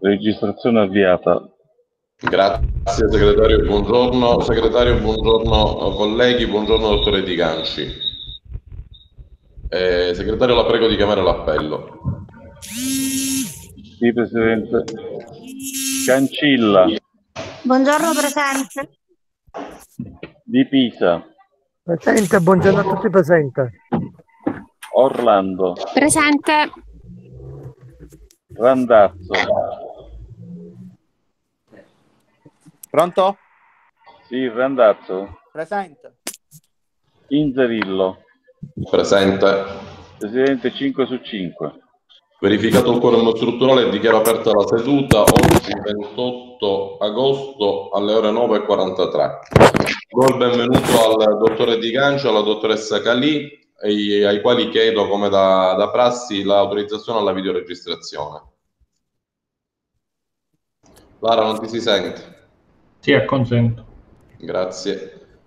Registrazione avviata. Grazie segretario, buongiorno. Segretario, buongiorno colleghi, buongiorno dottore Di Ganci. Eh, segretario, la prego di chiamare l'appello. Sì, Presidente. Cancilla. Buongiorno presente. Di Pisa. Presente, buongiorno a tutti presenti. Orlando. Presente. Randazzo. Pronto? Sì, Randazzo. Presente. Inzerillo. Presente. Presidente 5 su 5. Verificato il quorum strutturale, dichiaro aperta la seduta oggi 28 agosto alle ore 9.43. Do il benvenuto al dottore Di Gancio, alla dottoressa Calì, ai, ai quali chiedo come da, da prassi l'autorizzazione alla videoregistrazione. Lara, non ti si sente? Sì, acconsento. Grazie.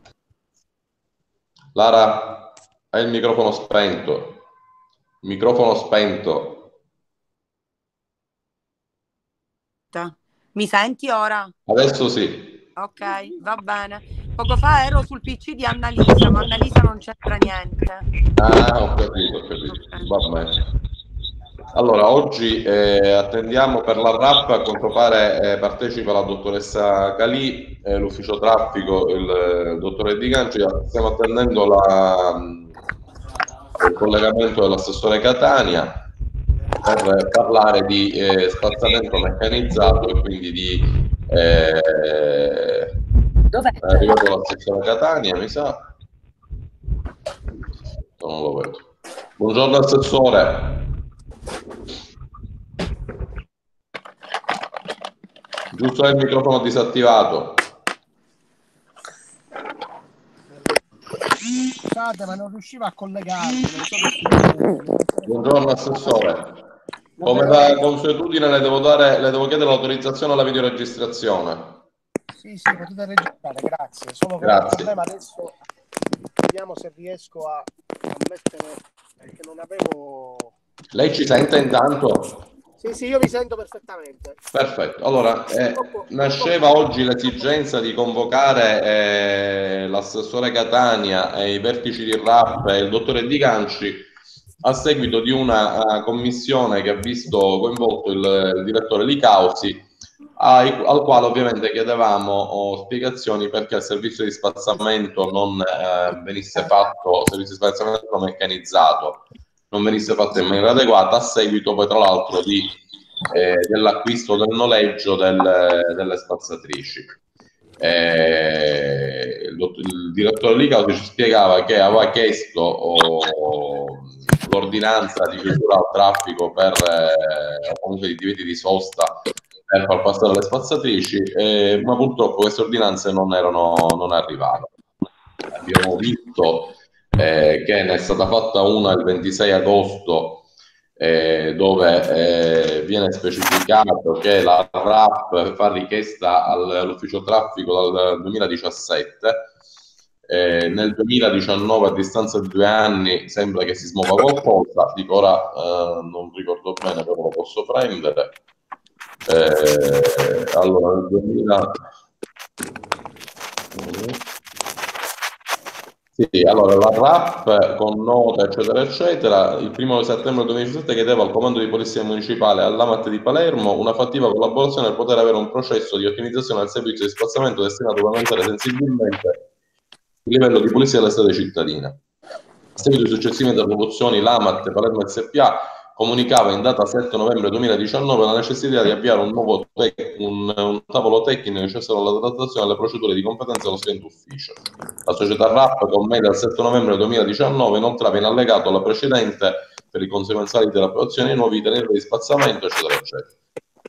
Lara, hai il microfono spento. Microfono spento. Mi senti ora? Adesso sì. Ok, va bene. Poco fa ero sul PC di Annalisa, ma Annalisa non c'entra niente. Ah, ho capito, ho capito. Va bene. Allora, oggi eh, attendiamo per la RAP, a quanto pare eh, partecipa la dottoressa Calì, eh, l'ufficio traffico, il, il dottore Di Ganci, stiamo attendendo la, il collegamento dell'assessore Catania per parlare di eh, spazzamento meccanizzato e quindi di eh, Dov'è? è arrivato l'assessore Catania mi sa non lo vedo buongiorno assessore giusto il microfono disattivato Scusate, ma non riuscivo a collegarmi. buongiorno assessore come da consuetudine le devo, dare, le devo chiedere l'autorizzazione alla videoregistrazione Sì, sì, potete registrare, grazie. Solo che Grazie. il problema adesso vediamo se riesco a, a mettere perché non avevo. lei ci sente intanto? Sì, sì, io vi sento perfettamente. Perfetto, allora eh, nasceva oggi l'esigenza di convocare eh, l'assessore Catania e i vertici di RAP e il dottore Di Ganci a seguito di una eh, commissione che ha visto coinvolto il, il direttore Licausi, ai- al quale ovviamente chiedevamo oh, spiegazioni perché il servizio di spazzamento non eh, venisse fatto, servizio di spazzamento meccanizzato, non venisse fatto in maniera adeguata a seguito poi tra l'altro di, eh, dell'acquisto del noleggio del- delle spazzatrici. Eh, il, il direttore Licausi ci spiegava che aveva chiesto oh, l'ordinanza di chiusura al traffico per eh, comunque di divieti di sosta per far passare le spazzatrici, eh, ma purtroppo queste ordinanze non erano non arrivate. Abbiamo visto eh, che ne è stata fatta una il 26 agosto eh, dove eh, viene specificato che la RAP fa richiesta al- all'ufficio traffico dal 2017 eh, nel 2019 a distanza di due anni sembra che si smuova qualcosa. Dico ora eh, non ricordo bene però lo posso prendere. Eh, allora nel 2000 Sì, allora la RAP con nota eccetera eccetera. Il primo settembre 2017 chiedeva al comando di polizia municipale all'Amat di Palermo una fattiva collaborazione per poter avere un processo di ottimizzazione del servizio di spazzamento destinato ad aumentare sensibilmente il livello di pulizia delle strade cittadine. A seguito di successive interlocuzioni, l'Amat Palermo SPA comunicava in data 7 novembre 2019 la necessità di avviare un nuovo tec- un, un tavolo tecnico necessario alla trattazione delle procedure di competenza dello studente ufficio. La società RAP con mail del 7 novembre 2019 inoltrava in allegato la precedente per i conseguenziali delle approvazioni nuovi itinerari di spazzamento, eccetera, eccetera.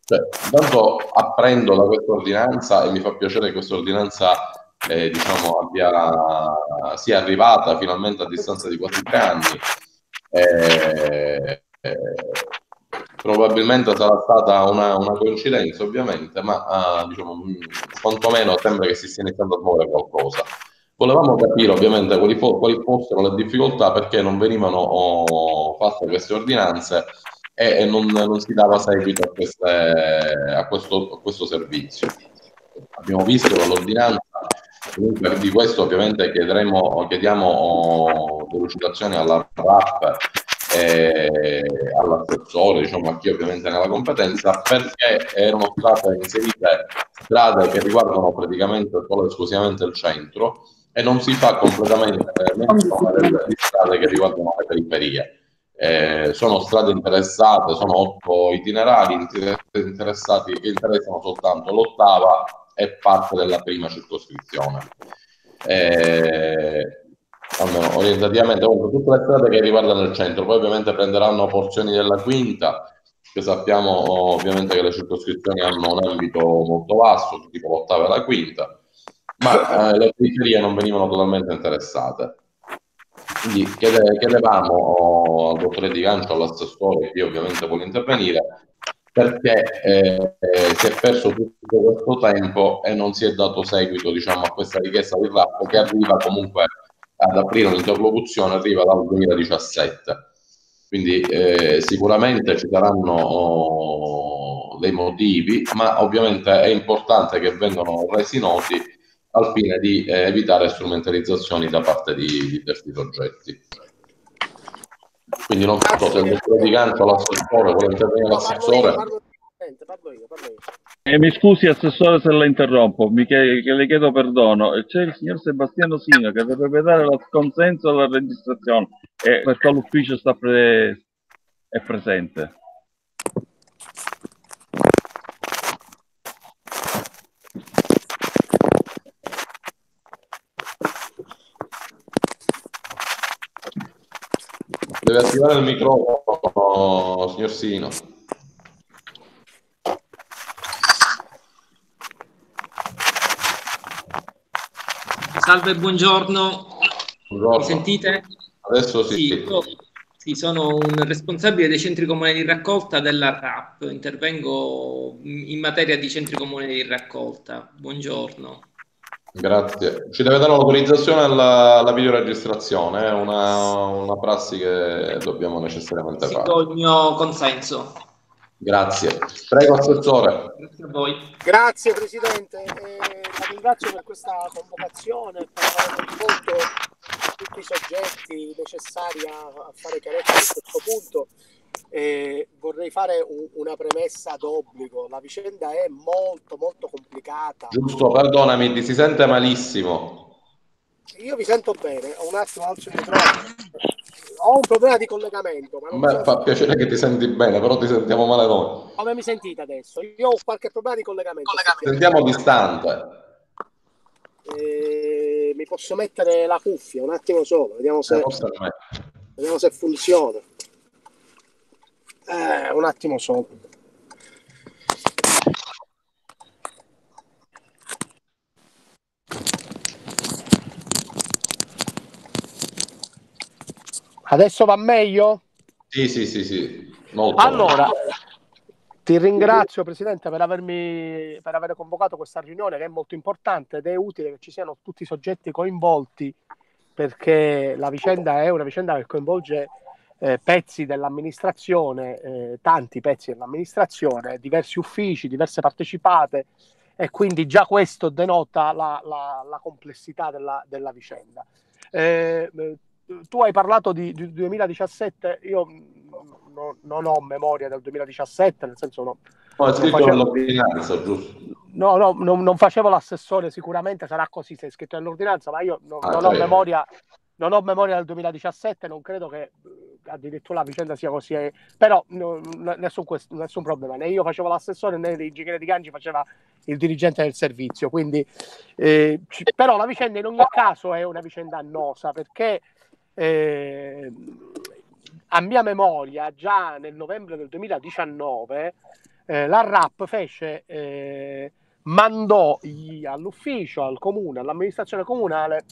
Cioè, intanto apprendo da questa ordinanza e mi fa piacere che questa ordinanza eh, diciamo, abbia, sia arrivata finalmente a distanza di quasi tre anni. Eh, eh, probabilmente sarà stata una, una coincidenza, ovviamente, ma ah, diciamo, mh, quantomeno sembra che si stia iniziando a muovere qualcosa. Volevamo capire ovviamente quali, fo- quali fossero le difficoltà perché non venivano oh, fatte queste ordinanze e, e non, non si dava seguito a, queste, a, questo, a questo servizio. Abbiamo visto che l'ordinanza Comunque di questo ovviamente chiederemo, chiediamo delucidazioni alla RAP e all'assessore, diciamo a chi ovviamente nella competenza, perché erano state inserite strade che riguardano praticamente solo esclusivamente il centro e non si fa completamente menzione delle strade che riguardano le periferie. Eh, sono strade interessate, sono otto itinerari interessati che interessano soltanto l'ottava e parte della prima circoscrizione. Eh, almeno orientativamente comunque tutte le strade che riguardano il centro, poi ovviamente prenderanno porzioni della quinta, che sappiamo ovviamente che le circoscrizioni hanno un ambito molto vasto, tipo l'ottava e la quinta, ma eh, le periferie non venivano totalmente interessate. Quindi chiede, chiedevamo al dottore Di Gancio, all'assessore, che ovviamente vuole intervenire, perché eh, si è perso tutto questo tempo e non si è dato seguito diciamo, a questa richiesta di RAP che arriva comunque ad aprire un'interlocuzione, arriva dal 2017. Quindi eh, sicuramente ci saranno oh, dei motivi, ma ovviamente è importante che vengano resi noti al fine di eh, evitare strumentalizzazioni da parte di, di questi soggetti. Quindi non so se il dottore Di Gancio l'assessore vuole intervenire l'assessore. Parlo io, parlo io. Eh, mi scusi assessore se la interrompo, mi chied- che le chiedo perdono. C'è il signor Sebastiano Sina che dovrebbe dare il consenso alla registrazione e perché l'ufficio sta pre- è presente. Deve attivare il microfono, signor Sino. Salve, buongiorno. Buongiorno. Mi sentite? Adesso sì. Sì, io- sì, sono un responsabile dei centri comunali di raccolta della RAP. Intervengo in materia di centri comunali di raccolta. Buongiorno. Grazie. Ci deve dare l'autorizzazione alla, alla videoregistrazione, è una, una prassi che dobbiamo necessariamente Sì, fare. do il mio consenso. Grazie. Prego, assessore. Grazie a voi. Grazie Presidente, eh, la ringrazio per questa convocazione, per aver coinvolto tutti i soggetti necessari a, a fare chiarezza su questo punto. Eh, vorrei fare un- una premessa d'obbligo, la vicenda è molto molto complicata. Giusto, perdonami, ti si sente malissimo. Io vi sento bene, ho un attimo alzo il microfono. Ho un problema di collegamento, ma non Beh, so fa piacere che ti senti bene, però ti sentiamo male noi. come mi sentite adesso. Io ho qualche problema di collegamento. Ti sentiamo distante. Eh, mi posso mettere la cuffia un attimo solo, vediamo se, Eh, vediamo se funziona. Eh, un attimo solo. Adesso va meglio? Sì, sì, sì, sì. Molto. Allora, ti ringrazio Presidente per avermi per aver convocato questa riunione che è molto importante ed è utile che ci siano tutti i soggetti coinvolti perché la vicenda è una vicenda che coinvolge eh, pezzi dell'amministrazione, eh, tanti pezzi dell'amministrazione, diversi uffici, diverse partecipate e quindi già questo denota la, la- la complessità della, della vicenda. Eh, eh, tu hai parlato di, di 2017, io mh, non, ho memoria del 2017, nel senso no, No, facevo- no, no, non, non facevo l'assessore, sicuramente sarà così se è scritto nell'ordinanza, ma io non, Ah, non ho memoria, non ho memoria del 2017, non credo che eh, addirittura la vicenda sia così, eh, però no, nessun, quest- nessun problema, né io facevo l'assessore né l'ingegnere di Gangi faceva il dirigente del servizio, quindi eh, ci- però la vicenda in ogni caso è una vicenda annosa perché eh, a mia memoria già nel novembre del 2019 eh, la RAP fece eh, mandò all'ufficio, al comune, all'amministrazione comunale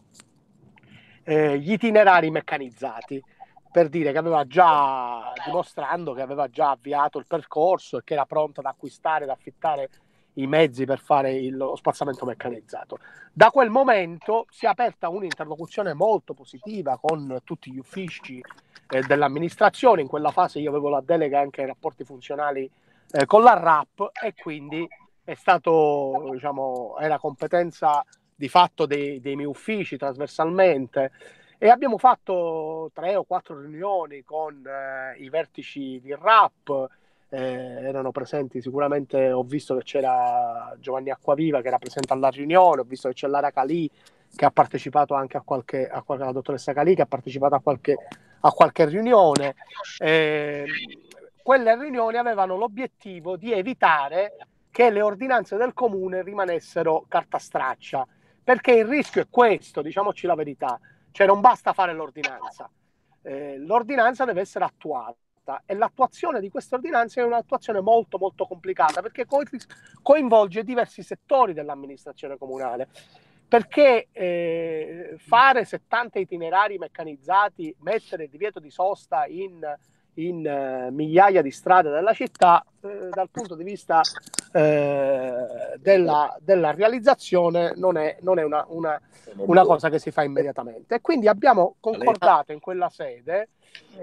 eh, gli itinerari meccanizzati per dire che aveva già dimostrando che aveva già avviato il percorso e che era pronta ad acquistare, ad affittare i mezzi per fare il- lo spazzamento meccanizzato. Da quel momento si è aperta un'interlocuzione molto positiva con tutti gli uffici eh, dell'amministrazione. In quella fase io avevo la delega anche ai rapporti funzionali eh, con la RAP e quindi è stato, diciamo, era competenza di fatto dei, dei miei uffici trasversalmente e abbiamo fatto tre o quattro riunioni con eh, i vertici di RAP, eh, erano presenti sicuramente, ho visto che c'era Giovanni Acquaviva che era presente alla riunione, ho visto che c'è Lara Calì che ha partecipato anche a qualche, a qualche la dottoressa Calì che ha partecipato a qualche, a qualche riunione. Eh, quelle riunioni avevano l'obiettivo di evitare che le ordinanze del comune rimanessero carta straccia, perché il rischio è questo, diciamoci la verità, cioè non basta fare l'ordinanza, eh, l'ordinanza deve essere attuata. E l'attuazione di queste ordinanze è un'attuazione molto molto complicata perché co- coinvolge diversi settori dell'amministrazione comunale. Perché eh, fare 70 itinerari meccanizzati, mettere il divieto di sosta in in eh, migliaia di strade della città, eh, dal punto di vista eh, della, della, realizzazione non è, non è una, una, una, cosa che si fa immediatamente. Quindi abbiamo concordato in quella sede,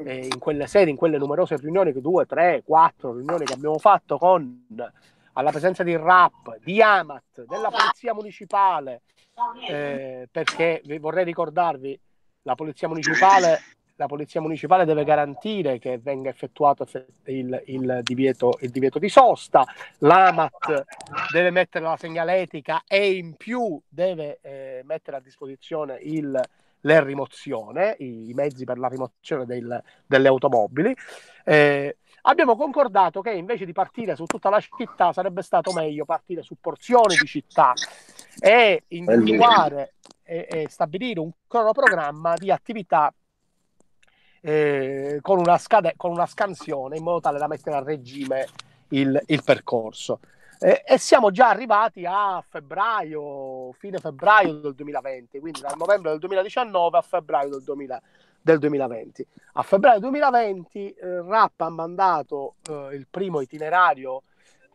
in quelle sedi, in quelle numerose riunioni, due, tre, quattro riunioni che abbiamo fatto con alla presenza di RAP, di AMAT, della Polizia Municipale, eh, perché vorrei ricordarvi, la Polizia Municipale la polizia municipale deve garantire che venga effettuato il, il, divieto, il divieto, di sosta, l'AMAT deve mettere la segnaletica e in più deve eh, mettere a disposizione il, la rimozione, i, i, mezzi per la rimozione del, delle automobili. Eh, abbiamo concordato che invece di partire su tutta la città sarebbe stato meglio partire su porzioni di città e individuare e, e stabilire un cronoprogramma di attività eh, con, una scade- con una scansione in modo tale da mettere a regime il, il percorso. Eh, e siamo già arrivati a febbraio, fine febbraio del 2020, quindi dal novembre del 2019 a febbraio del, 2000, del 2020. A febbraio 2020 eh, RAP ha mandato eh, il primo itinerario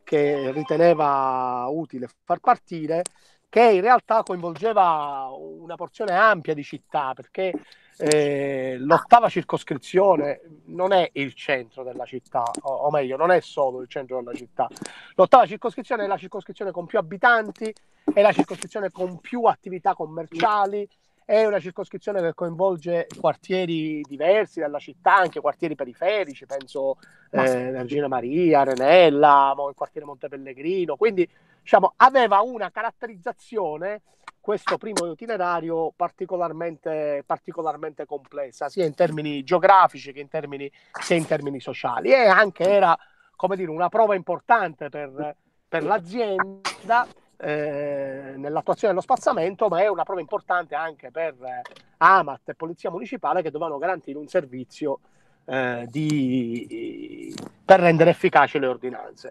che riteneva utile far partire, che in realtà coinvolgeva una porzione ampia di città, perché eh, l'ottava circoscrizione non è il centro della città, o, o, meglio, non è solo il centro della città. L'ottava circoscrizione è la circoscrizione con più abitanti, è la circoscrizione con più attività commerciali, è una circoscrizione che coinvolge quartieri diversi della città, anche quartieri periferici, penso eh, Regina Maria, Renella, il quartiere Montepellegrino, quindi diciamo, aveva una caratterizzazione questo primo itinerario particolarmente, particolarmente complessa, sia in termini geografici che in termini, che in termini sociali. E anche era, come dire, una prova importante per, per l'azienda eh, nell'attuazione dello spazzamento, ma è una prova importante anche per Amat e Polizia Municipale che dovevano garantire un servizio eh, di, per rendere efficaci le ordinanze.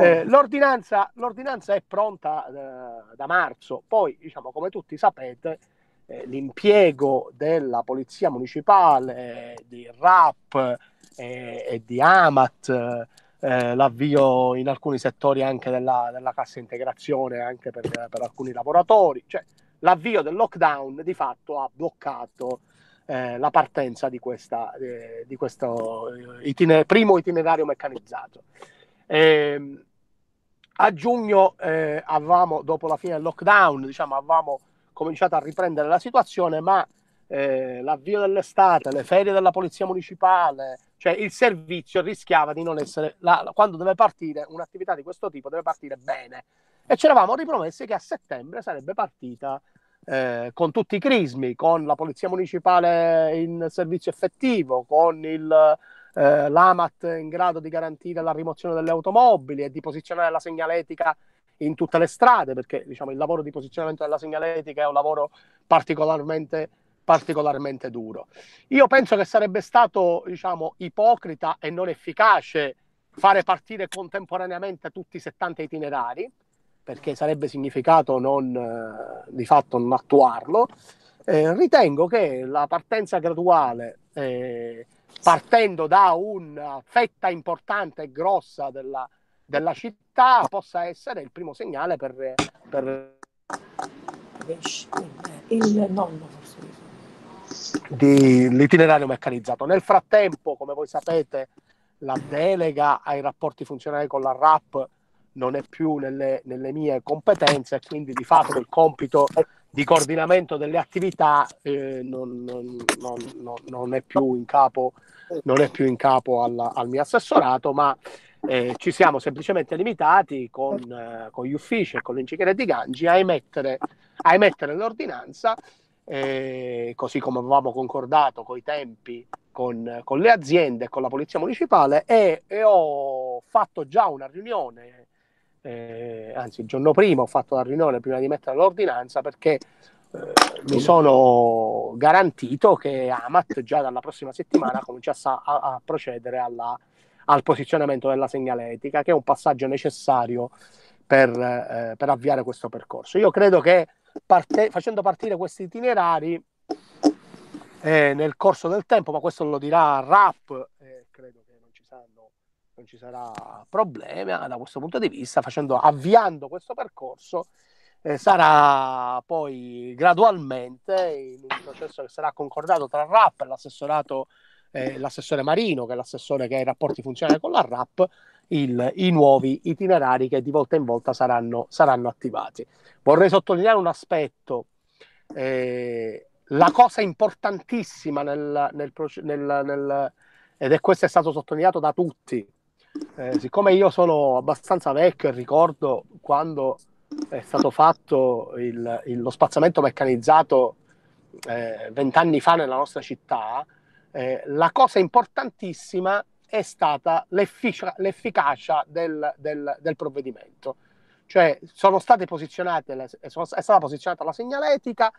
Eh, l'ordinanza, l'ordinanza, è pronta eh, da marzo, poi diciamo come tutti sapete eh, l'impiego della Polizia Municipale, di RAP eh, e di AMAT, eh, l'avvio in alcuni settori anche della, della cassa integrazione anche per, per alcuni lavoratori, cioè l'avvio del lockdown di fatto ha bloccato eh, la partenza di, questa, eh, di questo eh, itiner- primo itinerario meccanizzato. Eh, a giugno eh, avevamo, dopo la fine del lockdown, diciamo, avevamo cominciato a riprendere la situazione, ma eh, l'avvio dell'estate, le ferie della polizia municipale, cioè il servizio rischiava di non essere, la, quando deve partire un'attività di questo tipo, deve partire bene. E ci eravamo ripromessi che a settembre sarebbe partita eh, con tutti i crismi, con la polizia municipale in servizio effettivo, con il, eh, l'AMAT in grado di garantire la rimozione delle automobili e di posizionare la segnaletica in tutte le strade, perché diciamo, il lavoro di posizionamento della segnaletica è un lavoro particolarmente, particolarmente duro. Io penso che sarebbe stato diciamo, ipocrita e non efficace fare partire contemporaneamente tutti i 70 itinerari, perché sarebbe significato non, eh, di fatto non attuarlo, eh, ritengo che la partenza graduale, eh, partendo da una fetta importante e grossa della, della, città, possa essere il primo segnale per... per... Il nonno forse. di l'itinerario meccanizzato. Nel frattempo, come voi sapete, la delega ai rapporti funzionali con la RAP non è più nelle, nelle mie competenze e quindi di fatto il compito di coordinamento delle attività eh, non, non, non, non, è più in capo, più in capo alla, al mio assessorato, ma eh, ci siamo semplicemente limitati con, eh, con, gli uffici e con l'ingegnere di Gangi a emettere, a emettere l'ordinanza, eh, così come avevamo concordato con i tempi con, con le aziende e con la polizia municipale e, e ho fatto già una riunione eh, anzi il giorno prima ho fatto la riunione prima di mettere l'ordinanza perché eh, mi sono garantito che Amat già dalla prossima settimana cominciasse a, a procedere alla, al posizionamento della segnaletica, che è un passaggio necessario per, eh, per avviare questo percorso. Io credo che parte, facendo partire questi itinerari eh, nel corso del tempo, ma questo lo dirà RAP, eh, non ci sarà problema da questo punto di vista, facendo, avviando questo percorso eh, sarà poi gradualmente in un processo che sarà concordato tra RAP e l'assessorato, eh, l'assessore Marino, che è l'assessore che ha i rapporti funzionali con la RAP, il, i nuovi itinerari che di volta in volta saranno, saranno attivati. Vorrei sottolineare un aspetto. Eh, la cosa importantissima nel, nel, nel, nel, ed è questo è stato sottolineato da tutti eh, siccome io sono abbastanza vecchio e ricordo quando è stato fatto il, il, lo spazzamento meccanizzato eh, vent'anni fa nella nostra città, eh, la cosa importantissima è stata l'effic- l'efficacia del, del, del, provvedimento. Cioè sono state posizionate, è stata posizionata la segnaletica,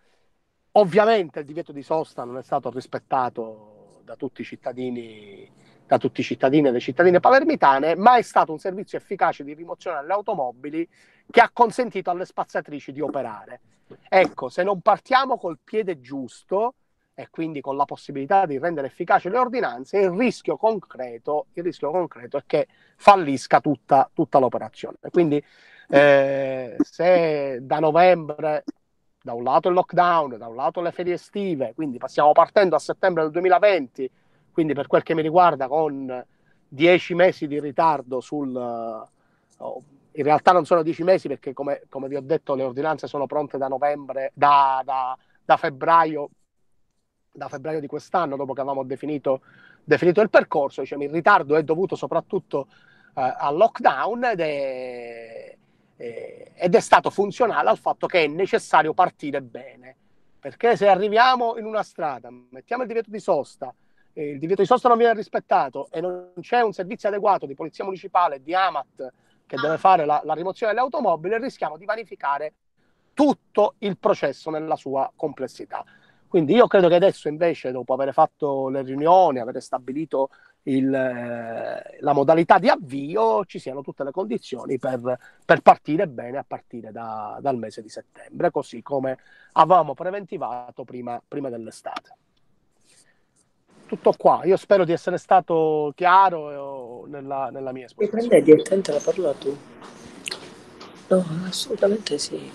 ovviamente il divieto di sosta non è stato rispettato da tutti i cittadini da tutti i cittadini e le cittadine palermitane, ma è stato un servizio efficace di rimozione delle automobili che ha consentito alle spazzatrici di operare. Ecco, se non partiamo col piede giusto e quindi con la possibilità di rendere efficaci le ordinanze, il rischio concreto, il rischio concreto è che fallisca tutta, tutta l'operazione. Quindi eh, se da novembre da un lato il lockdown, da un lato le ferie estive, quindi passiamo partendo a settembre del 2020 quindi per quel che mi riguarda con dieci mesi di ritardo sul... Oh, in realtà non sono dieci mesi perché come, come, vi ho detto le ordinanze sono pronte da novembre, da, da, da, febbraio, da febbraio di quest'anno, dopo che avevamo definito, definito il percorso. Diciamo, il ritardo è dovuto soprattutto eh, al lockdown ed è, eh, ed è stato funzionale al fatto che è necessario partire bene. Perché se arriviamo in una strada, mettiamo il divieto di sosta, eh, il divieto di sosta non viene rispettato e non c'è un servizio adeguato di polizia municipale, di AMAT che deve fare la, la rimozione delle automobili, rischiamo di vanificare tutto il processo nella sua complessità. Quindi io credo che adesso invece, dopo aver fatto le riunioni, aver stabilito il, eh, la modalità di avvio, ci siano tutte le condizioni per, per partire bene a partire da, dal mese di settembre, così come avevamo preventivato prima, prima dell'estate tutto qua. Io spero di essere stato chiaro nella, nella mia esposizione. Prendi direttamente la parola tu. No, assolutamente sì.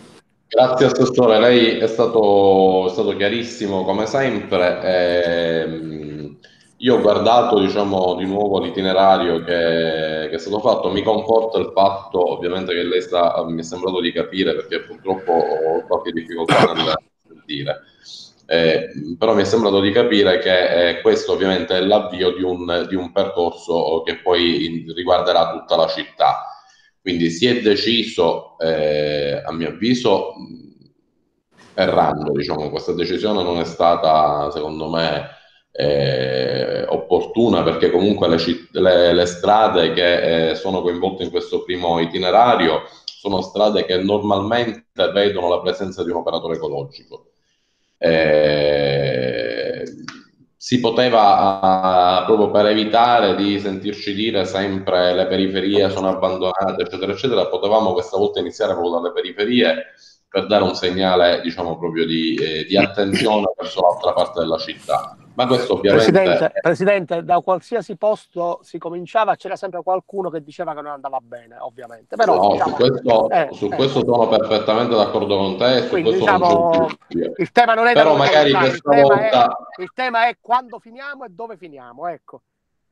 Grazie Assessore, lei è stato, è stato chiarissimo come sempre. Eh, io ho guardato diciamo, di nuovo l'itinerario che, che, è stato fatto, mi conforta il fatto ovviamente che lei sta, mi è sembrato di capire perché purtroppo ho qualche difficoltà nel sentire. Eh, però mi è sembrato di capire che eh, questo ovviamente è l'avvio di un, di un percorso che poi in, riguarderà tutta la città. Quindi si è deciso, eh, a mio avviso, errando, diciamo, questa decisione non è stata, secondo me, eh, opportuna perché comunque le, le, le strade che eh, sono coinvolte in questo primo itinerario sono strade che normalmente vedono la presenza di un operatore ecologico eh, si poteva, proprio per evitare di sentirci dire sempre le periferie sono abbandonate, eccetera, eccetera, potevamo questa volta iniziare proprio dalle periferie per dare un segnale, diciamo, proprio di, eh, di attenzione verso l'altra parte della città. Ma questo ovviamente... Presidente, Presidente, da qualsiasi posto si cominciava, c'era sempre qualcuno che diceva che non andava bene, ovviamente. Però, No, diciamo, su questo, eh, su eh. questo sono perfettamente d'accordo con te, Quindi, diciamo, il tema non è Però magari questa volta... è, il tema è quando finiamo e dove finiamo, ecco.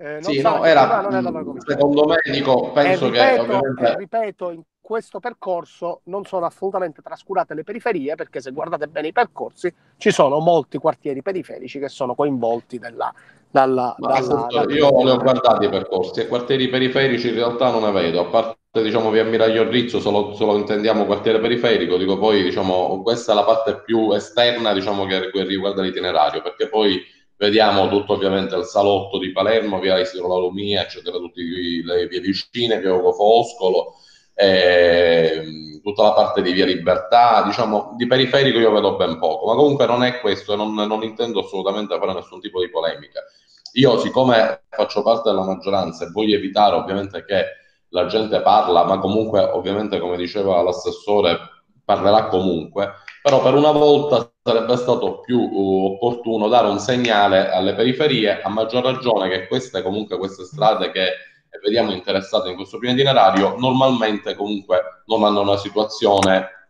Eh, Sì, no, era, non secondo me, dico, penso e che ripeto, ovviamente... e ripeto, in questo percorso non sono assolutamente trascurate le periferie perché se guardate bene i percorsi ci sono molti quartieri periferici che sono coinvolti dalla, dalla, dalla, dalla- io li ho guardati i percorsi e quartieri periferici in realtà non ne vedo, a parte diciamo via Miraglio Rizzo, solo, solo intendiamo quartiere periferico, dico poi diciamo questa è la parte più esterna diciamo che che riguarda l'itinerario, perché poi vediamo tutto ovviamente il salotto di Palermo, via Isidro La Lumia, eccetera, tutte le vie vicine, via Ugo Foscolo, ehm, tutta la parte di via Libertà, diciamo di periferico io vedo ben poco, ma comunque non è questo e non, non intendo assolutamente fare nessun tipo di polemica. Io, siccome faccio parte della maggioranza e voglio evitare ovviamente che la gente parla, ma comunque, ovviamente, come diceva l'assessore, parlerà comunque, però per una volta sarebbe stato più uh, opportuno dare un segnale alle periferie, a maggior ragione che queste comunque queste strade che vediamo interessate in questo primo itinerario, normalmente comunque non hanno una situazione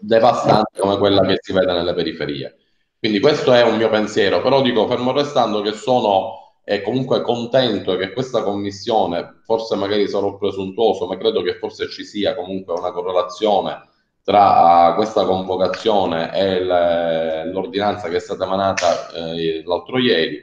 devastante come quella che si vede nelle periferie. Quindi questo è un mio pensiero, però dico fermo restando che sono eh, comunque contento che questa commissione, forse magari sarò presuntuoso, ma credo che forse ci sia comunque una correlazione tra questa convocazione e l'ordinanza che è stata emanata eh, l'altro ieri.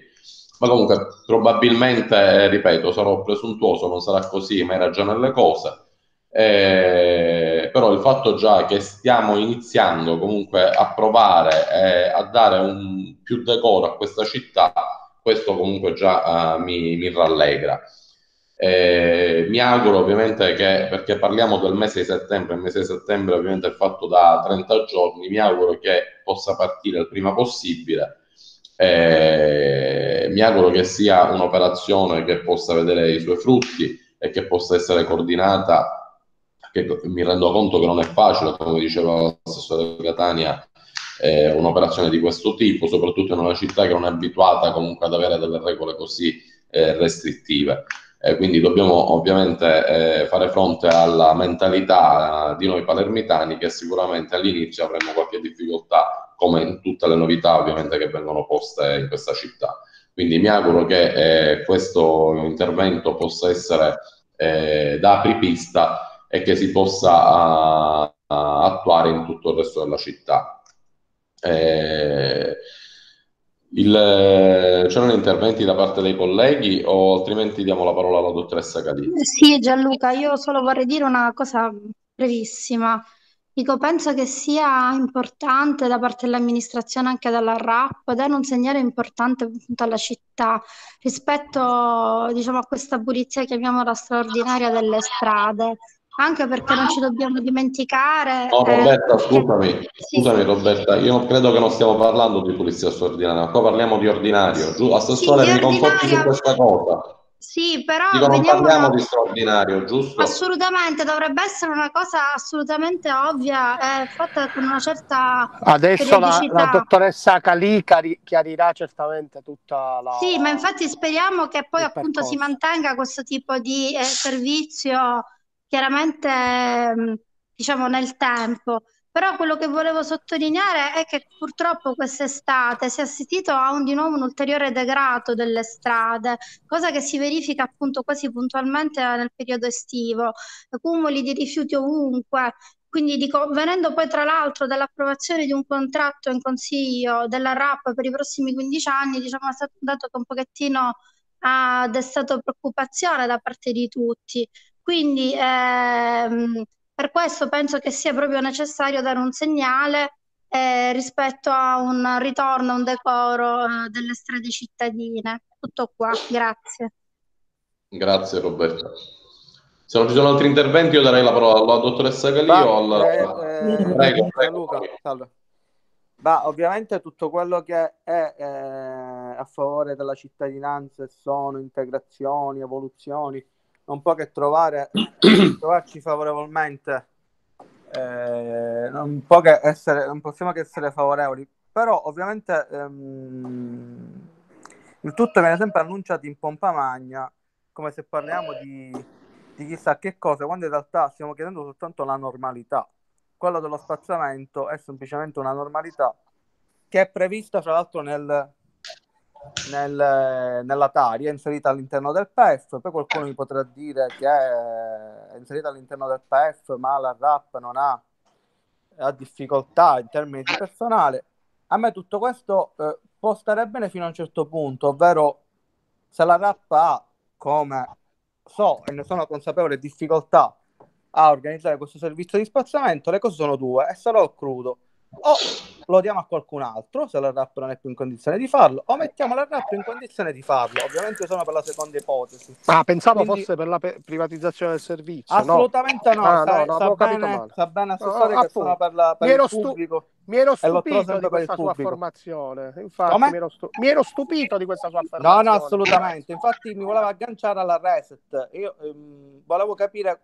Ma comunque probabilmente, eh, ripeto, sarò presuntuoso, non sarà così, ma era già nelle cose. Eh, però il fatto già che stiamo iniziando comunque a provare eh, a dare un più decoro a questa città, questo comunque già eh, mi, mi rallegra. Eh, mi auguro ovviamente che, perché parliamo del mese di settembre, il mese di settembre ovviamente è fatto da 30 giorni, mi auguro che possa partire il prima possibile. Eh, mi auguro che sia un'operazione che possa vedere i suoi frutti e che possa essere coordinata, che mi rendo conto che non è facile, come diceva l'assessore Catania, eh, un'operazione di questo tipo, soprattutto in una città che non è abituata comunque ad avere delle regole così eh, restrittive. Eh, quindi dobbiamo ovviamente eh, fare fronte alla mentalità eh, di noi palermitani che sicuramente all'inizio avremo qualche difficoltà, come in tutte le novità ovviamente che vengono poste in questa città. Quindi mi auguro che eh, questo intervento possa essere eh, da apripista e che si possa ah, ah, attuare in tutto il resto della città. Eh, il- c'erano interventi da parte dei colleghi o altrimenti diamo la parola alla dottoressa Cadì? Sì, Gianluca, io solo vorrei dire una cosa brevissima. Dico, penso che sia importante da parte dell'amministrazione, anche dalla RAP, dare un segnale importante appunto alla città rispetto, diciamo, a questa pulizia, chiamiamola straordinaria, delle strade. Anche perché non ci dobbiamo dimenticare No, eh, Roberta, che- scusami, sì, scusami Roberta, io credo che non stiamo parlando di pulizia straordinaria, ma qua parliamo di ordinario. Giù, sì, assessore, di mi conforti su questa cosa. sì, però Dico, non parliamo da... di straordinario, giusto? Assolutamente, dovrebbe essere una cosa assolutamente ovvia, eh, fatta con una certa Adesso la, la dottoressa Calì chiarirà certamente tutta la, Sì, ma infatti speriamo che poi appunto si percorso. mantenga questo tipo di eh, servizio chiaramente ehm, diciamo nel tempo. Però quello che volevo sottolineare è che purtroppo quest'estate si è assistito a un, di nuovo un ulteriore degrado delle strade, cosa che si verifica appunto quasi puntualmente nel periodo estivo, cumuli di rifiuti ovunque. Quindi dico, venendo poi tra l'altro dall'approvazione di un contratto in consiglio della RAP per i prossimi 15 anni, diciamo è stato un dato che un pochettino ha destato preoccupazione da parte di tutti. Quindi ehm, per questo penso che sia proprio necessario dare un segnale eh, rispetto a un ritorno, a un decoro eh, delle strade cittadine. Tutto qua, grazie. Grazie Roberta. Se non ci sono altri interventi io darei la parola alla dottoressa Calì Va, o al... eh, eh, Prego, prego. Gianluca, salve. Va, ovviamente tutto quello che è eh, a favore della cittadinanza sono integrazioni, evoluzioni, non può che trovare, trovarci favorevolmente, eh, non può che essere, non possiamo che essere favorevoli, però ovviamente ehm, il tutto viene sempre annunciato in pompa magna, come se parliamo di, di chissà che cosa, quando in realtà stiamo chiedendo soltanto la normalità. Quello dello spazzamento è semplicemente una normalità che è prevista, fra l'altro, nel, nel, nella Tari, è inserita all'interno del PEF. Poi qualcuno mi potrà dire che è inserita all'interno del PEF, ma la RAP non ha, ha difficoltà in termini di personale. A me tutto questo eh, può stare bene fino a un certo punto, ovvero se la RAP ha, come so e ne sono consapevole, difficoltà a organizzare questo servizio di spazzamento, le cose sono due, e sarò crudo o lo diamo a qualcun altro se la RAP non è più in condizione di farlo, o mettiamo la RAP in condizione di farlo. Ovviamente sono per la seconda ipotesi. Ah, pensavo Quindi, fosse per la pe- privatizzazione del servizio. Assolutamente no, no. Ah, sa, no, sa, bene, sa bene assessore no, che sono per, la, per il pubblico. Mi ero stupito di questa sua affermazione. Infatti, mi ero, stu- mi ero, stupito di questa sua affermazione. No, no, assolutamente. Infatti, mi voleva agganciare alla reset. Io ehm, volevo capire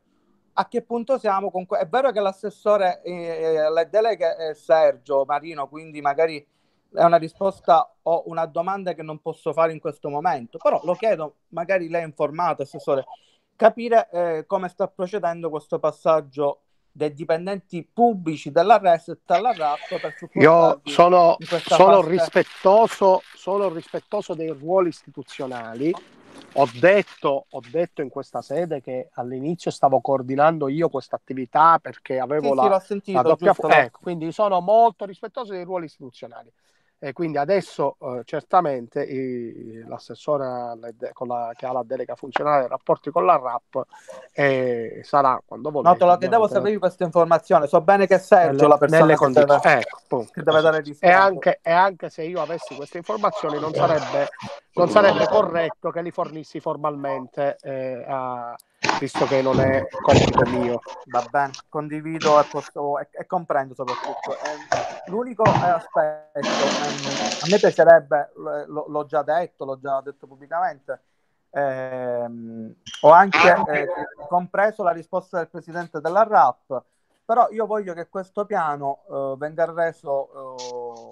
a che punto siamo con que- è vero che l'assessore eh, alle deleghe è Sergio Marino quindi magari è una risposta o una domanda che non posso fare in questo momento però lo chiedo magari lei è informato assessore capire eh, come sta procedendo questo passaggio dei dipendenti pubblici della Reset alla RAP per Io sono, sono rispettoso, sono rispettoso dei ruoli istituzionali ho detto, ho detto in questa sede che all'inizio stavo coordinando io questa attività perché avevo sì, la, sì, sentito, la doppia... Ecco, quindi sono molto rispettoso dei ruoli istituzionali. E quindi adesso eh, certamente i, l'assessore con la, che ha la delega funzionale dei rapporti con la RAP eh, sarà quando volete. No, te lo chiedevo se avevi questa informazione. So bene che Sergio la persona che deve, ecco, che deve dare risposta. E anche, e anche se io avessi queste informazioni non sarebbe, non sarebbe corretto che li fornissi formalmente eh, a, visto che non è compito mio. Va bene, condivido e, posso, e, e comprendo soprattutto. Eh, l'unico aspetto, eh, a me piacerebbe, l- l'ho già detto, l'ho già detto pubblicamente, ehm, ho anche eh, compreso la risposta del presidente della RAP, però io voglio che questo piano eh, venga reso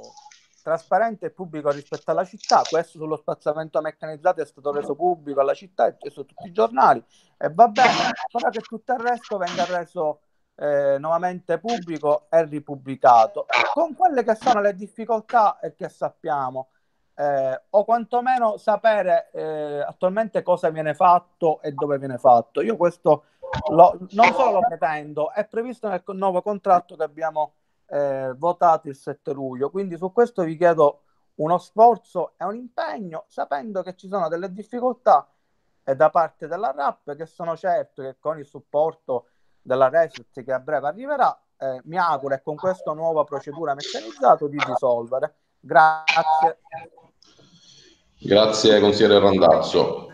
eh, trasparente e pubblico rispetto alla città. Questo sullo spazzamento meccanizzato è stato reso pubblico alla città e su tutti i giornali e va bene, però che tutto il resto venga reso eh, nuovamente pubblico e ripubblicato con quelle che sono le difficoltà e che sappiamo. Eh, o quantomeno sapere eh, attualmente cosa viene fatto e dove viene fatto. Io questo lo, non solo lo pretendo, è previsto nel nuovo contratto che abbiamo eh, votato il 7 luglio. Quindi su questo vi chiedo uno sforzo e un impegno, sapendo che ci sono delle difficoltà eh, da parte della RAP, che sono certo che con il supporto della Reset che a breve arriverà, eh, mi auguro e con questa nuova procedura meccanizzata di risolvere. Grazie. Grazie consigliere Randazzo.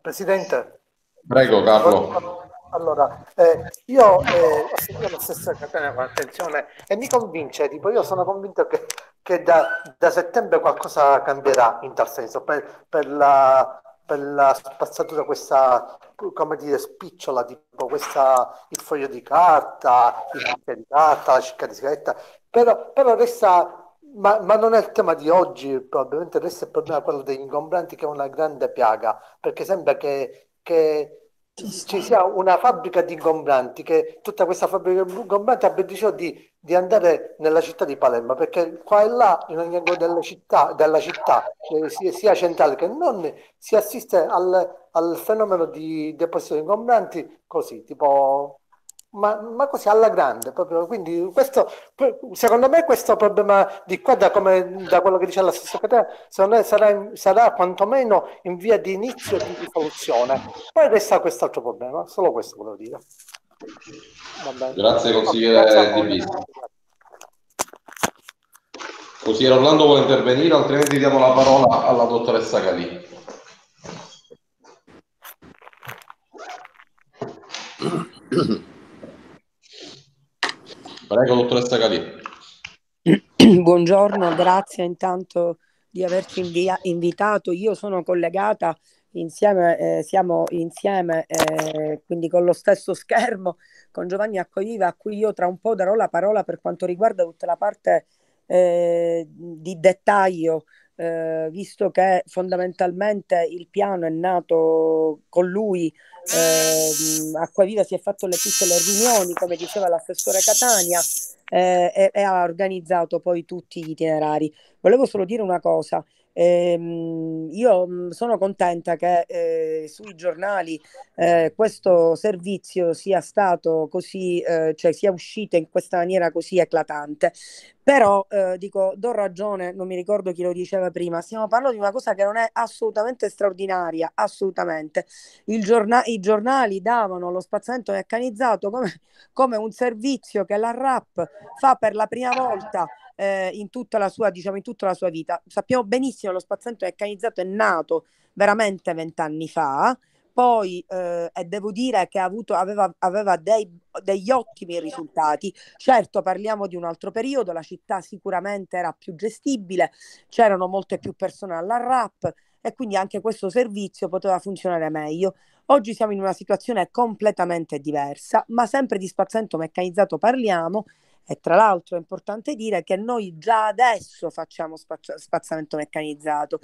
Presidente. Prego Carlo. Allora, eh, io eh, ho sentito la stessa catena con attenzione e mi convince, tipo, io sono convinto che, che da, da, settembre qualcosa cambierà in tal senso, per, per, la, per la spazzatura questa, come dire, spicciola, tipo questa, il foglio di carta, il foglio di carta, la cicca di sigaretta, però, però resta ma, ma, non è il tema di oggi, probabilmente resta il problema quello degli ingombranti che è una grande piaga, perché sembra che, che ci sia una fabbrica di ingombranti, che tutta questa fabbrica di ingombranti abbia deciso di, di, andare nella città di Palermo, perché qua e là, in ogni angolo della città, della città eh, sia centrale che non, si assiste al, al fenomeno di deposito di ingombranti così, tipo ma, ma, così alla grande proprio. Quindi questo, secondo me questo problema di qua, da, come, da quello che dice la stessa catena, secondo me sarà, sarà quantomeno in via di inizio di risoluzione. Poi resta quest'altro problema, solo questo volevo dire. Grazie consigliere Di Pista. Consigliere Orlando vuole intervenire, altrimenti diamo la parola alla dottoressa Calì. Prego, dottoressa Calì. Buongiorno, grazie intanto di averci invia- invitato. Io sono collegata insieme, eh, siamo insieme, eh, quindi con lo stesso schermo, con Giovanni Accogliva, a cui io tra un po' darò la parola per quanto riguarda tutta la parte eh, di dettaglio eh, visto che fondamentalmente il piano è nato con lui, eh, Acquaviva si è fatto le, tutte le riunioni, come diceva l'assessore Catania, eh, e, e, ha organizzato poi tutti gli itinerari. Volevo solo dire una cosa. Ehm, io mh, sono contenta che eh, sui giornali eh, questo servizio sia stato così, eh, cioè sia uscito in questa maniera così eclatante. Però eh, dico, do ragione, non mi ricordo chi lo diceva prima, stiamo parlando di una cosa che non è assolutamente straordinaria, assolutamente. Giorna- I giornali davano lo spazzamento meccanizzato come, come un servizio che la RAP fa per la prima volta eh, in, tutta la sua, diciamo, in tutta la sua vita. Sappiamo benissimo che lo spazzamento meccanizzato è nato veramente vent'anni fa, poi eh, e devo dire che avuto, aveva, aveva dei, degli ottimi risultati. Certo, parliamo di un altro periodo, la città sicuramente era più gestibile, c'erano molte più persone alla RAP e quindi anche questo servizio poteva funzionare meglio. Oggi siamo in una situazione completamente diversa, ma sempre di spazzamento meccanizzato parliamo e tra l'altro è importante dire che noi già adesso facciamo spazz- spazzamento meccanizzato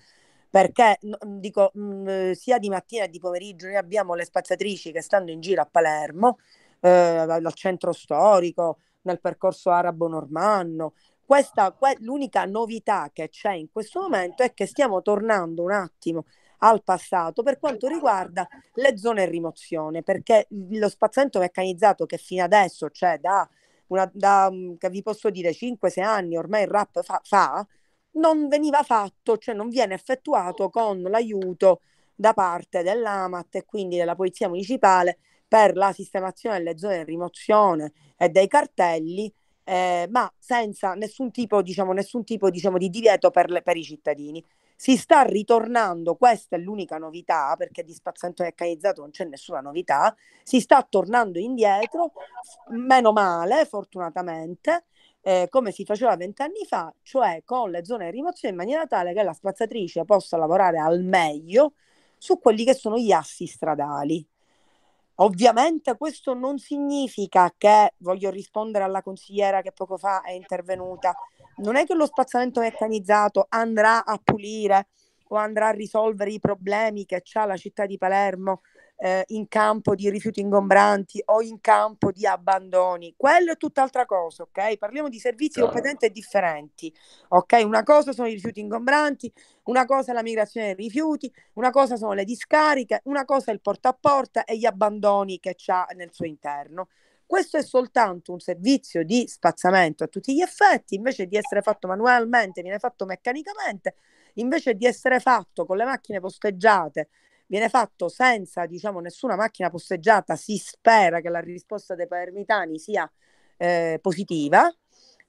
perché dico mh, sia di mattina che di pomeriggio noi abbiamo le spazzatrici che stanno in giro a Palermo, eh, al centro storico, nel percorso arabo-normanno. Questa, que- l'unica novità che c'è in questo momento è che stiamo tornando un attimo al passato per quanto riguarda le zone rimozione, perché lo spazzamento meccanizzato che fino adesso c'è da una, da, mm, che vi posso dire 5-6 anni ormai il rap fa, fa, non veniva fatto, cioè non viene effettuato con l'aiuto da parte dell'AMAT e quindi della Polizia Municipale per la sistemazione delle zone di rimozione e dei cartelli, eh, ma senza nessun tipo, diciamo, nessun tipo diciamo, di divieto per, le, per i cittadini si sta ritornando, questa è l'unica novità, perché di spazzamento meccanizzato non c'è nessuna novità, si sta tornando indietro, meno male, fortunatamente, eh, come si faceva vent'anni fa, cioè con le zone di rimozione in maniera tale che la spazzatrice possa lavorare al meglio su quelli che sono gli assi stradali. Ovviamente questo non significa che, voglio rispondere alla consigliera che poco fa è intervenuta, non è che lo spazzamento meccanizzato andrà a pulire o andrà a risolvere i problemi che ha la città di Palermo eh, in campo di rifiuti ingombranti o in campo di abbandoni. Quello è tutt'altra cosa, ok? Parliamo di servizi competenti e differenti, ok? Una cosa sono i rifiuti ingombranti, una cosa è la migrazione dei rifiuti, una cosa sono le discariche, una cosa è il porta a porta e gli abbandoni che c'ha nel suo interno. Questo è soltanto un servizio di spazzamento a tutti gli effetti, invece di essere fatto manualmente, viene fatto meccanicamente, invece di essere fatto con le macchine posteggiate, viene fatto senza diciamo, nessuna macchina posteggiata, si spera che la risposta dei palermitani sia eh, positiva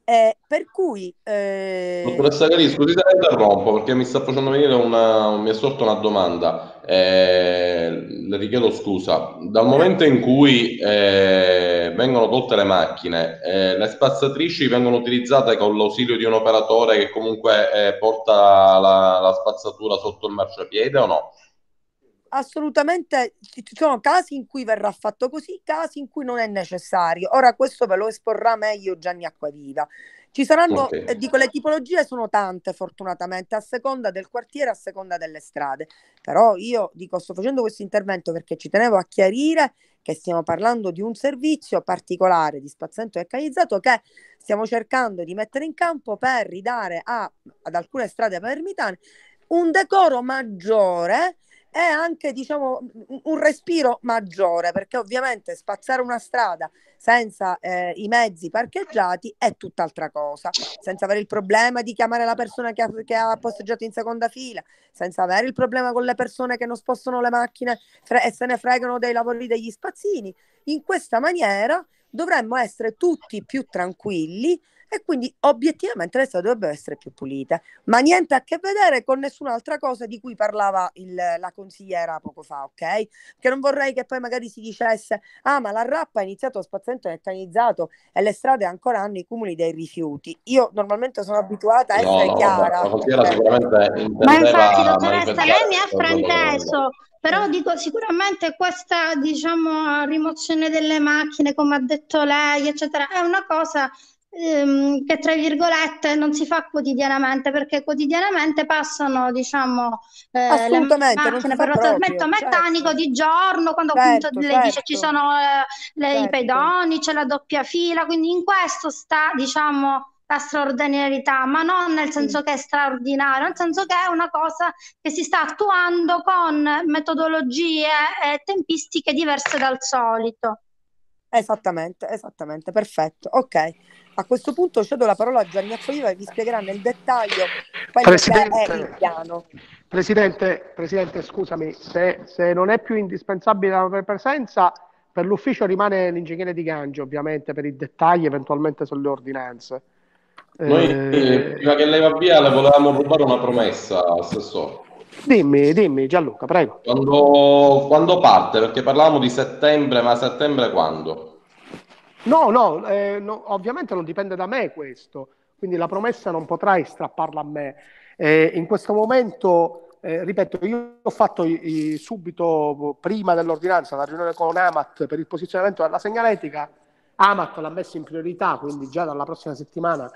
eh, per cui... Eh... Dottoressa Cari, scusi se la interrompo perché mi sta facendo venire una... mi è sorta una domanda. Eh, le richiedo scusa. Dal momento in cui eh, vengono tolte le macchine, eh, le spazzatrici vengono utilizzate con l'ausilio di un operatore che comunque eh, porta la, la spazzatura sotto il marciapiede o no? Assolutamente ci sono casi in cui verrà fatto così, casi in cui non è necessario. Ora questo ve lo esporrà meglio Gianni Acquaviva. Ci saranno, okay. eh, dico, le tipologie sono tante fortunatamente, a seconda del quartiere, a seconda delle strade. Però io dico, sto facendo questo intervento perché ci tenevo a chiarire che stiamo parlando di un servizio particolare di spazzamento meccanizzato che stiamo cercando di mettere in campo per ridare a, ad alcune strade palermitane un decoro maggiore è anche diciamo un respiro maggiore perché ovviamente spazzare una strada senza eh, i mezzi parcheggiati è tutt'altra cosa. Senza avere il problema di chiamare la persona che ha, che ha posteggiato in seconda fila senza avere il problema con le persone che non spostano le macchine fre- e se ne fregano dei lavori degli spazzini. In questa maniera dovremmo essere tutti più tranquilli e quindi obiettivamente le strade dovrebbero essere più pulite, ma niente a che vedere con nessun'altra cosa di cui parlava il, la consigliera poco fa, ok? Che non vorrei che poi magari si dicesse, ah ma la rappa ha iniziato lo spazzamento meccanizzato e le strade ancora hanno i cumuli dei rifiuti. Io normalmente sono abituata a essere no, chiara. No, la sicuramente ma infatti dottoressa, lei mi ha frainteso. Però dico sicuramente questa diciamo rimozione delle macchine, come ha detto lei, eccetera, è una cosa ehm, che tra virgolette non si fa quotidianamente perché quotidianamente passano diciamo eh, le macchine per lo proprio, trasferimento meccanico certo. di giorno quando Certo, appunto lei dice ci certo. sono eh, le- i Certo. pedoni, c'è la doppia fila, quindi in questo sta diciamo la straordinarietà, ma non nel senso che è straordinario, nel senso che è una cosa che si sta attuando con metodologie e tempistiche diverse dal solito. Esattamente, esattamente, perfetto. Ok, a questo punto cedo la parola a Gianni Accoiva e vi spiegherà nel dettaglio quello che è Presidente. il piano. Presidente, Presidente, scusami, se, se non è più indispensabile la presenza, per l'ufficio rimane l'ingegnere Di Gangio, ovviamente, per i dettagli eventualmente sulle ordinanze. Noi, Eh, prima che lei va via, le volevamo rubare una promessa, Assessore. Dimmi, dimmi, Gianluca, prego. Quando, quando parte? Perché parlavamo di settembre, ma settembre quando? No, no, eh, no, ovviamente non dipende da me questo, quindi la promessa non potrai strapparla a me. Eh, in questo momento, eh, ripeto, io ho fatto i- i- subito prima dell'ordinanza la riunione con Amat per il posizionamento della segnaletica. Amat l'ha messo in priorità, quindi già dalla prossima settimana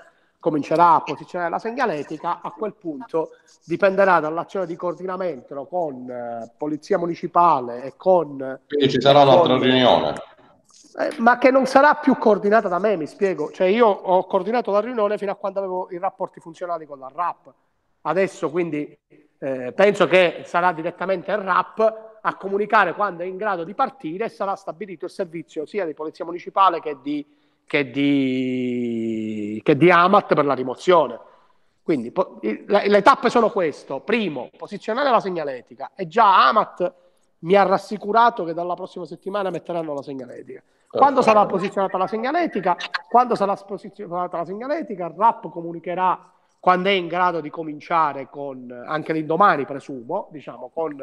comincerà a posizionare la segnaletica. A quel punto dipenderà dall'azione di coordinamento con eh, Polizia Municipale e con Quindi ci sarà un'altra con- riunione. eh, ma che non sarà più coordinata da me, mi spiego. Cioè, io ho coordinato la riunione fino a quando avevo i rapporti funzionali con la RAP. Adesso, quindi, eh, penso che sarà direttamente il RAP a comunicare quando è in grado di partire e sarà stabilito il servizio sia di Polizia Municipale che di, che di, che di Amat per la rimozione. Quindi po- le, le tappe sono questo. Primo, posizionare la segnaletica. E già Amat mi ha rassicurato che dalla prossima settimana metteranno la segnaletica. Quando sarà posizionata la segnaletica, quando sarà posizionata la segnaletica, il RAP comunicherà quando è in grado di cominciare con, anche l'indomani presumo, diciamo, con,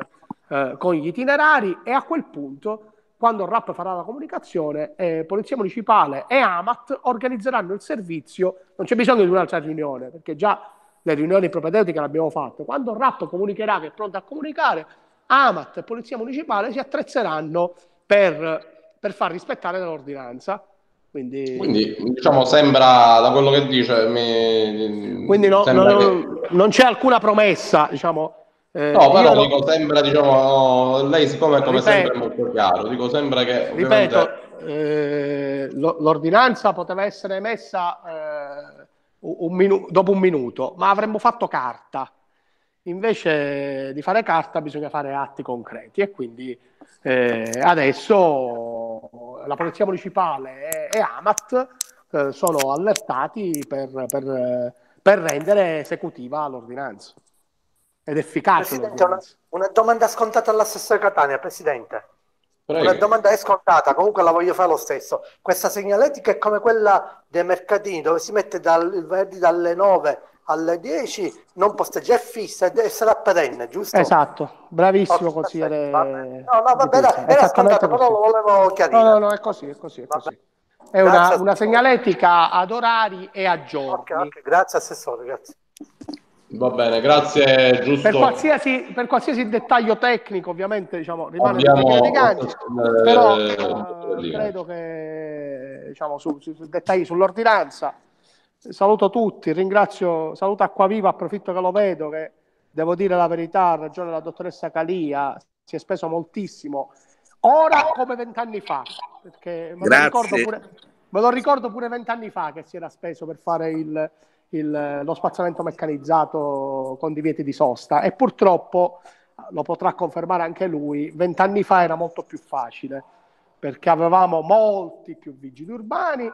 eh, con gli itinerari e a quel punto, quando il RAP farà la comunicazione, eh, Polizia Municipale e Amat organizzeranno il servizio, non c'è bisogno di un'altra riunione, perché già le riunioni propedeutiche le abbiamo fatte. Quando RAP comunicherà che è pronto a comunicare, Amat e Polizia Municipale si attrezzeranno per, per far rispettare l'ordinanza. Quindi, Quindi, diciamo, sembra, da quello che dice, mi... quindi no- sembra no- che- non c'è alcuna promessa, diciamo. Eh, No, però dico, sembra, diciamo, lei siccome come Ripeto. sempre è molto chiaro, dico, sembra che ovviamente... ripeto, eh, lo- l'ordinanza poteva essere emessa eh, un minu- dopo un minuto, ma avremmo fatto carta. Invece di fare carta bisogna fare atti concreti e quindi eh, adesso la Polizia Municipale e, e Amat eh, sono allertati per, per- per rendere esecutiva l'ordinanza ed efficace Presidente, una, una domanda scontata all'assessore Catania, Presidente. Prego. Una domanda è scontata, comunque la voglio fare lo stesso. Questa segnaletica è come quella dei mercatini dove si mette dal, il venerdì dalle 9 alle 10, non posteggia, è fissa e sarà perenne, giusto? Esatto, bravissimo Ok, consigliere. No, no, vabbè, era, era Esattamente scontato, però lo volevo chiarire. No, no, no, è così, è così, è Vabbè. così. È una, una segnaletica ad orari e a giorni. Ok, ok, grazie Assessore, grazie. Va bene, grazie, giusto. Per qualsiasi, per qualsiasi dettaglio tecnico, ovviamente, diciamo, rimane il Abbiamo- Ganci, eh, però eh, credo che diciamo, su, su- su dettagli sull'ordinanza. Saluto tutti, ringrazio, saluto Acquaviva, approfitto che lo vedo, che devo dire la verità, ha ragione la dottoressa Calia, si è speso moltissimo, ora come vent'anni fa, perché me lo, pure, me lo ricordo pure vent'anni fa che si era speso per fare il, il- lo spazzamento meccanizzato con divieti di sosta e purtroppo lo potrà confermare anche lui, vent'anni fa era molto più facile perché avevamo molti più vigili urbani,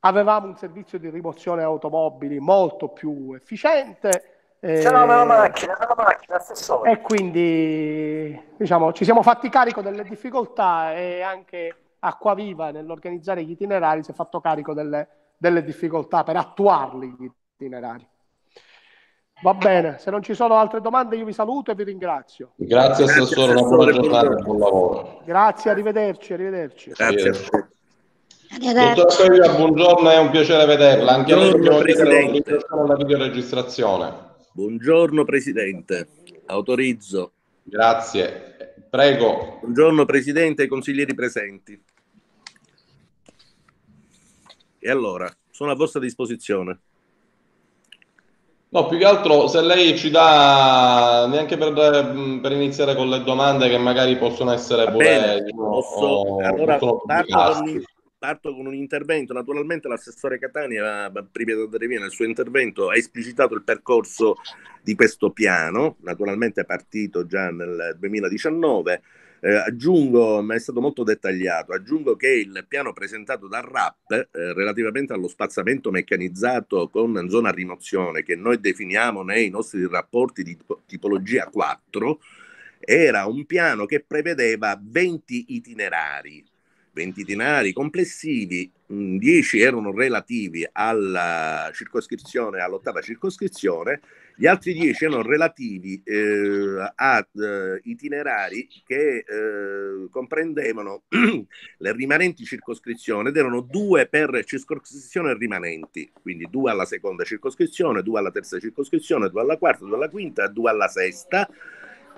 avevamo un servizio di rimozione automobili molto più efficiente. C'era una macchina, una macchina, Assessore. e quindi diciamo, ci siamo fatti carico delle difficoltà e anche Acquaviva nell'organizzare gli itinerari si è fatto carico delle, delle difficoltà per attuarli gli itinerari. Va bene, se non ci sono altre domande io vi saluto e vi ringrazio. Grazie, Grazie, Assessore, una buona giornata e buon lavoro. Grazie, arrivederci, arrivederci. Grazie. Dottor Coiva, buongiorno, è un piacere vederla. Anche Buongiorno, Presidente. alla videoregistrazione. Buongiorno Presidente, autorizzo. Grazie. Prego. Buongiorno Presidente e consiglieri presenti. E allora, sono a vostra disposizione. No, più che altro se lei ci dà neanche per, per iniziare con le domande che magari possono essere Va pure bene, diciamo, posso- allora parto con, parto con un intervento. Naturalmente l'assessore Catania, prima di andare via nel suo intervento, ha esplicitato il percorso di questo piano, naturalmente è partito già nel 2019. Eh, aggiungo, ma è stato molto dettagliato, aggiungo che il piano presentato dal RAP eh, relativamente allo spazzamento meccanizzato con zona rimozione che noi definiamo nei nostri rapporti di tipo- tipologia 4 era un piano che prevedeva 20 itinerari, 20 itinerari complessivi, mh, 10 erano relativi alla circoscrizione, all'ottava circoscrizione, gli altri 10 erano relativi eh, a eh, itinerari che eh, comprendevano le rimanenti circoscrizioni ed erano due per circoscrizione rimanenti, quindi due alla seconda circoscrizione, due alla terza circoscrizione, due alla quarta, due alla quinta, due alla sesta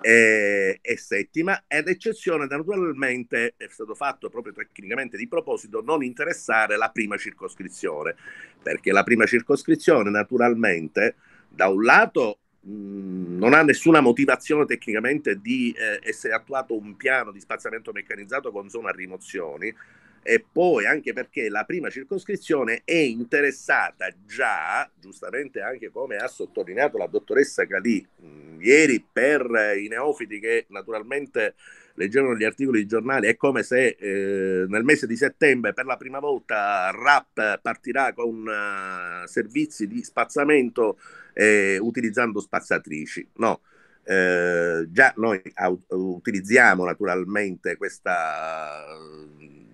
e, e settima, ed eccezione naturalmente è stato fatto proprio tecnicamente di proposito non interessare la prima circoscrizione, perché la prima circoscrizione naturalmente da un lato mh, non ha nessuna motivazione tecnicamente di eh, essere attuato un piano di spaziamento meccanizzato con zona rimozioni e poi anche perché la prima circoscrizione è interessata già, giustamente anche come ha sottolineato la dottoressa Calì mh, ieri per i neofiti che naturalmente leggevano gli articoli di giornale, è come se eh, nel mese di settembre per la prima volta RAP partirà con eh, servizi di spazzamento eh, utilizzando spazzatrici. No, eh, già noi au- utilizziamo naturalmente questa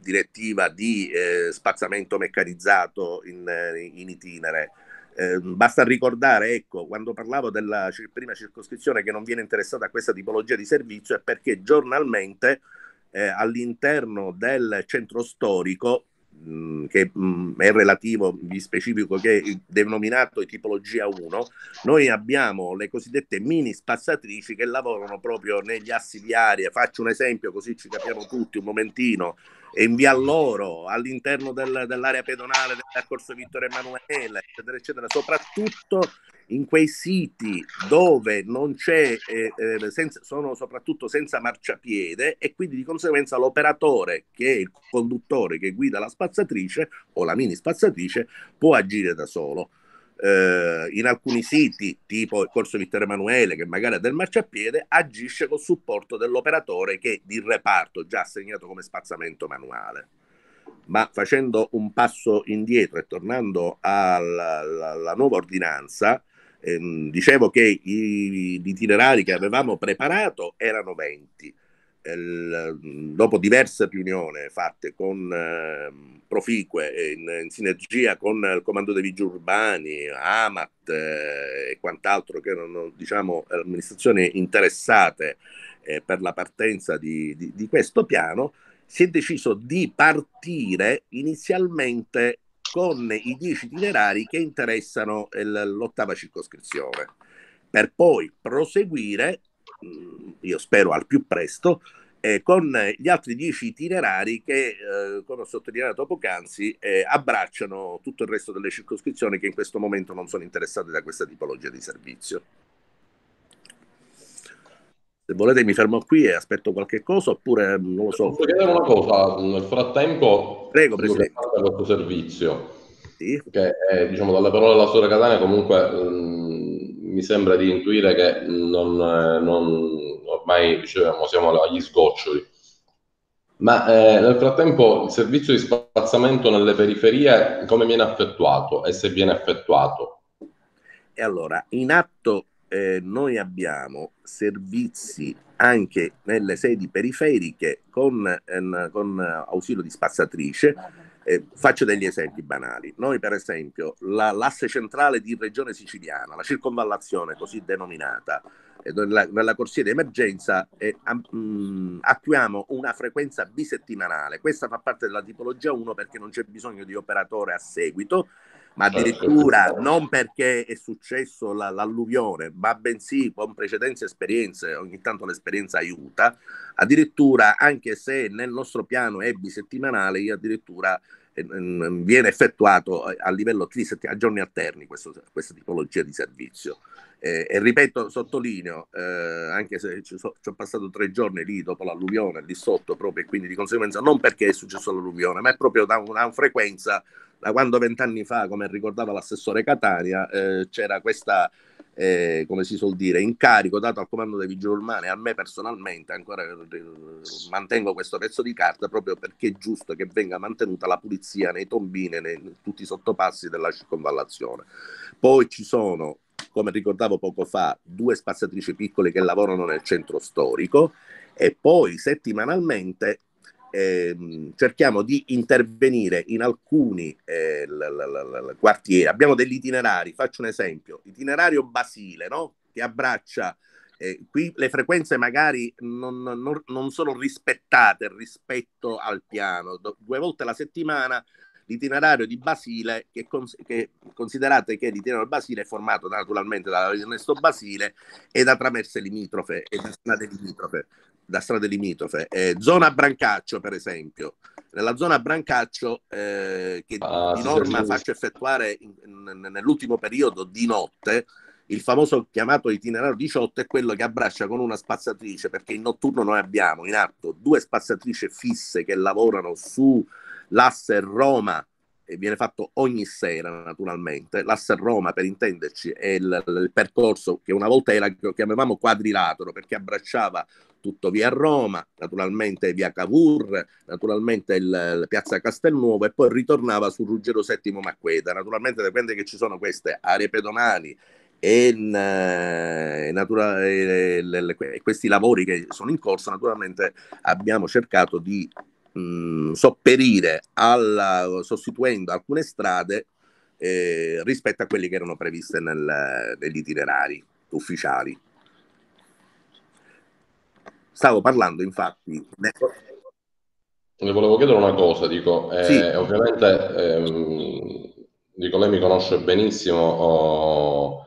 direttiva di eh, spazzamento meccanizzato in, eh, in itinere. Eh, basta ricordare, ecco, quando parlavo della prima circoscrizione che non viene interessata a questa tipologia di servizio è perché giornalmente eh, all'interno del centro storico mh, che mh, è relativo, vi specifico che è denominato di tipologia 1, noi abbiamo le cosiddette mini spazzatrici che lavorano proprio negli assi viari. Faccio un esempio così ci capiamo tutti un momentino. E in via loro, all'interno del- dell'area pedonale del corso Vittorio Emanuele, eccetera, eccetera, soprattutto in quei siti dove non c'è, eh, eh, senza- sono soprattutto senza marciapiede e quindi di conseguenza l'operatore che è il conduttore che guida la spazzatrice o la mini spazzatrice può agire da solo. Eh, in alcuni siti, tipo il corso Vittorio Emanuele, che magari è del marciapiede, agisce col supporto dell'operatore che di reparto già assegnato come spazzamento manuale. Ma facendo un passo indietro e tornando alla, alla- alla nuova ordinanza, ehm, dicevo che gli itinerari che avevamo preparato erano 20. Dopo diverse riunioni fatte con ehm, proficue in, in sinergia con il comando dei vigili urbani, Amat eh, e quant'altro che erano diciamo amministrazioni interessate eh, per la partenza di, di- di questo piano, si è deciso di partire inizialmente con i 10 itinerari che interessano l'ottava circoscrizione, per poi proseguire, io spero al più presto, eh, con gli altri 10 itinerari che, eh, come ho sottolineato poc'anzi, eh, abbracciano tutto il resto delle circoscrizioni che in questo momento non sono interessate da questa tipologia di servizio. Se volete mi fermo qui e aspetto qualche cosa oppure non lo so. Posso chiedere una cosa? Nel frattempo, Prego, Presidente. questo servizio, Sì. che è, diciamo, dalle parole della Sora Catania comunque mh, mi sembra di intuire che non, eh, non- ormai dicevamo, siamo agli sgoccioli. Ma eh, nel frattempo il servizio di spazzamento nelle periferie come viene effettuato e se viene effettuato? E allora, in atto eh, noi abbiamo servizi anche nelle sedi periferiche con, ehm, con ausilio di spazzatrice. Eh, faccio degli esempi banali. Noi, per esempio, la- l'asse centrale di Regione Siciliana, la circonvallazione così denominata, eh, nella, nella corsia di emergenza, eh, mh, attuiamo una frequenza bisettimanale. Questa fa parte della tipologia 1 perché non c'è bisogno di operatore a seguito, ma addirittura non perché è successo la- l'alluvione, ma bensì con precedenze esperienze, ogni tanto l'esperienza aiuta, addirittura anche se nel nostro piano è bisettimanale, io addirittura mm, viene effettuato a livello trisetti- a giorni alterni questo, questa tipologia di servizio. Eh, e ripeto, sottolineo, eh, anche se ci, so, ci, ho passato tre giorni lì dopo l'alluvione, lì sotto proprio, e quindi di conseguenza non perché è successo l'alluvione, ma è proprio da una frequenza, da quando vent'anni fa, come ricordava l'assessore Catania, eh, c'era questa eh, come si suol dire, incarico dato al comando dei vigili urbani, a me personalmente ancora eh, mantengo questo pezzo di carta proprio perché è giusto che venga mantenuta la pulizia nei tombini, nei tutti i sottopassi della circonvallazione. Poi ci sono, come ricordavo poco fa, due spaziatrici piccole che lavorano nel centro storico e poi settimanalmente eh, cerchiamo di intervenire in alcuni eh, l- l- l- quartieri. Abbiamo degli itinerari, faccio un esempio, itinerario Basile, no? che abbraccia, eh, qui le frequenze magari non, non, non, sono rispettate rispetto al piano, due volte alla settimana l'itinerario di Basile, che, cons- che considerate che l'itinerario Basile è formato naturalmente da Ernesto Basile e da traverse limitrofe e da strade limitrofe da strade limitrofe. Eh, zona Brancaccio, per esempio. Nella zona Brancaccio, eh, che ah, di norma sì, faccio effettuare in, in, nell'ultimo periodo di notte, il famoso chiamato itinerario 18 è quello che abbraccia con una spazzatrice, perché in notturno noi abbiamo in atto due spazzatrici fisse che lavorano sull'asse Roma viene fatto ogni sera naturalmente. L'asse Roma, per intenderci, è il, il, percorso che una volta era chiamavamo quadrilatero perché abbracciava tutto via Roma, naturalmente via Cavour, naturalmente il, piazza Castelnuovo e poi ritornava su Ruggero VII Macqueta. Naturalmente dipende che ci sono queste aree pedonali e, eh, natura, e, le, e questi lavori che sono in corso, naturalmente abbiamo cercato di mh, sopperire alla, sostituendo alcune strade eh, rispetto a quelli che erano previste nel, negli itinerari ufficiali. Stavo parlando infatti. Le volevo chiedere una cosa, dico, eh, sì. ovviamente ehm, dico, lei mi conosce benissimo, oh,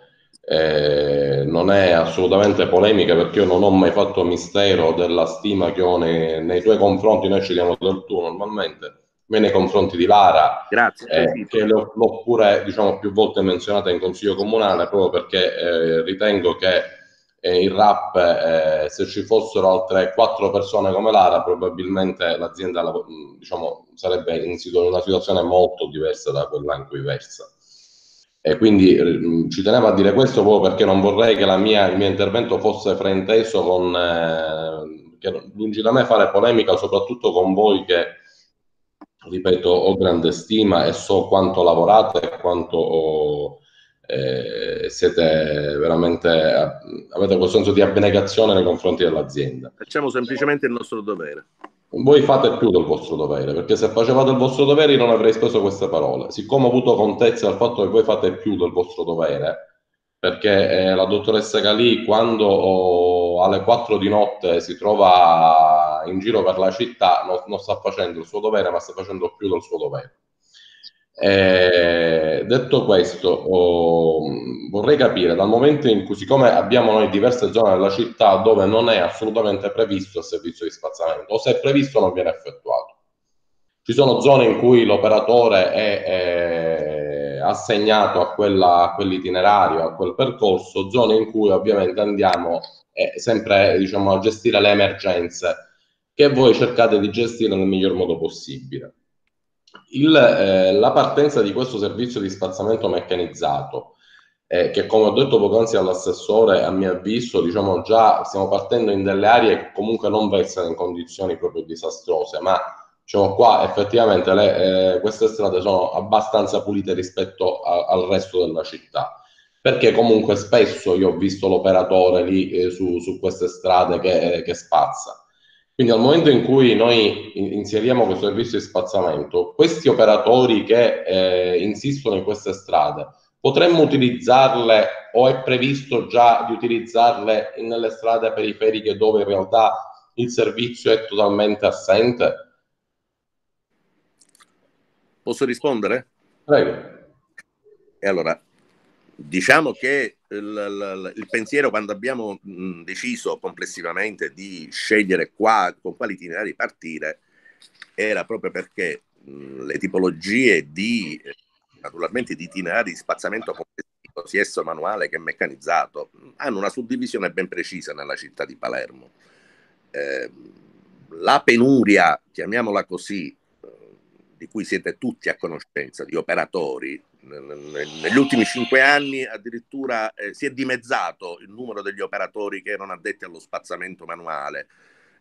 eh, non è assolutamente polemica perché io non ho mai fatto mistero della stima che ho nei, nei tuoi confronti, noi ci diamo del tuo normalmente, me nei confronti di Lara, Grazie, eh, che l'ho, l'ho, pure diciamo, più volte menzionata in consiglio comunale proprio perché eh, ritengo che eh, il rap, eh, se ci fossero altre quattro persone come Lara, probabilmente l'azienda diciamo, sarebbe in, una situazione molto diversa da quella in cui versa. E quindi eh, ci tenevo a dire questo proprio perché non vorrei che mia, il mio intervento fosse frainteso con, eh, che, lungi da me fare polemica, soprattutto con voi che, ripeto, ho grande stima e so quanto lavorate e quanto ho, eh, siete veramente avete quel senso di abnegazione nei confronti dell'azienda. Facciamo semplicemente il nostro dovere. Voi fate più del vostro dovere, perché se facevate il vostro dovere non avrei speso queste parole. Siccome ho avuto contezza del fatto che voi fate più del vostro dovere, perché eh, la dottoressa Galì quando oh, alle 4 di notte si trova in giro per la città non, non sta facendo il suo dovere, ma sta facendo più del suo dovere. Eh, detto questo, oh, vorrei capire dal momento in cui, siccome abbiamo noi diverse zone della città dove non è assolutamente previsto il servizio di spazzamento, o se è previsto non viene effettuato. Ci sono zone in cui l'operatore è, è assegnato a, quella, a, quell'itinerario, a quel percorso, zone in cui ovviamente andiamo eh, sempre diciamo, a gestire le emergenze che voi cercate di gestire nel miglior modo possibile il, eh, la partenza di questo servizio di spazzamento meccanizzato, eh, che come ho detto poc'anzi all'assessore, a mio avviso, diciamo già stiamo partendo in delle aree che comunque non versano in condizioni proprio disastrose, ma diciamo qua effettivamente le, eh, queste strade sono abbastanza pulite rispetto a, al resto della città. Perché comunque spesso io ho visto l'operatore lì eh, su, su, queste strade che, che spazza quindi al momento in cui noi inseriamo questo servizio di spazzamento, questi operatori che eh, insistono in queste strade, potremmo utilizzarle o è previsto già di utilizzarle nelle strade periferiche dove in realtà il servizio è totalmente assente? Posso rispondere? Prego. E allora, diciamo che il, il, pensiero quando abbiamo deciso complessivamente di scegliere qua, con quali itinerari partire era proprio perché mh, le tipologie di naturalmente di itinerari di spazzamento complessivo, sia esso manuale che meccanizzato, hanno una suddivisione ben precisa nella città di Palermo. Eh, la penuria, chiamiamola così, di cui siete tutti a conoscenza, di operatori, negli ultimi cinque anni addirittura eh, si è dimezzato il numero degli operatori che erano addetti allo spazzamento manuale.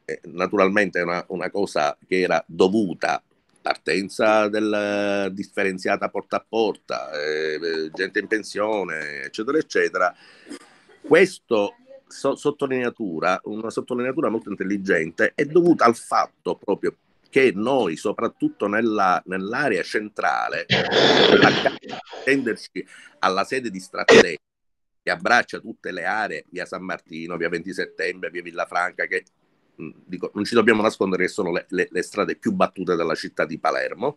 Eh, naturalmente è una, una, cosa che era dovuta partenza del differenziata porta a porta, eh, gente in pensione, eccetera, eccetera. Questo so, sottolineatura, una sottolineatura molto intelligente, è dovuta al fatto proprio che noi, soprattutto nella, nell'area centrale, attenderci alla sede di Stratteghi, che abbraccia tutte le aree, via San Martino, via 20 settembre, via Villafranca, che dico, non ci dobbiamo nascondere che sono le, le, le strade più battute della città di Palermo.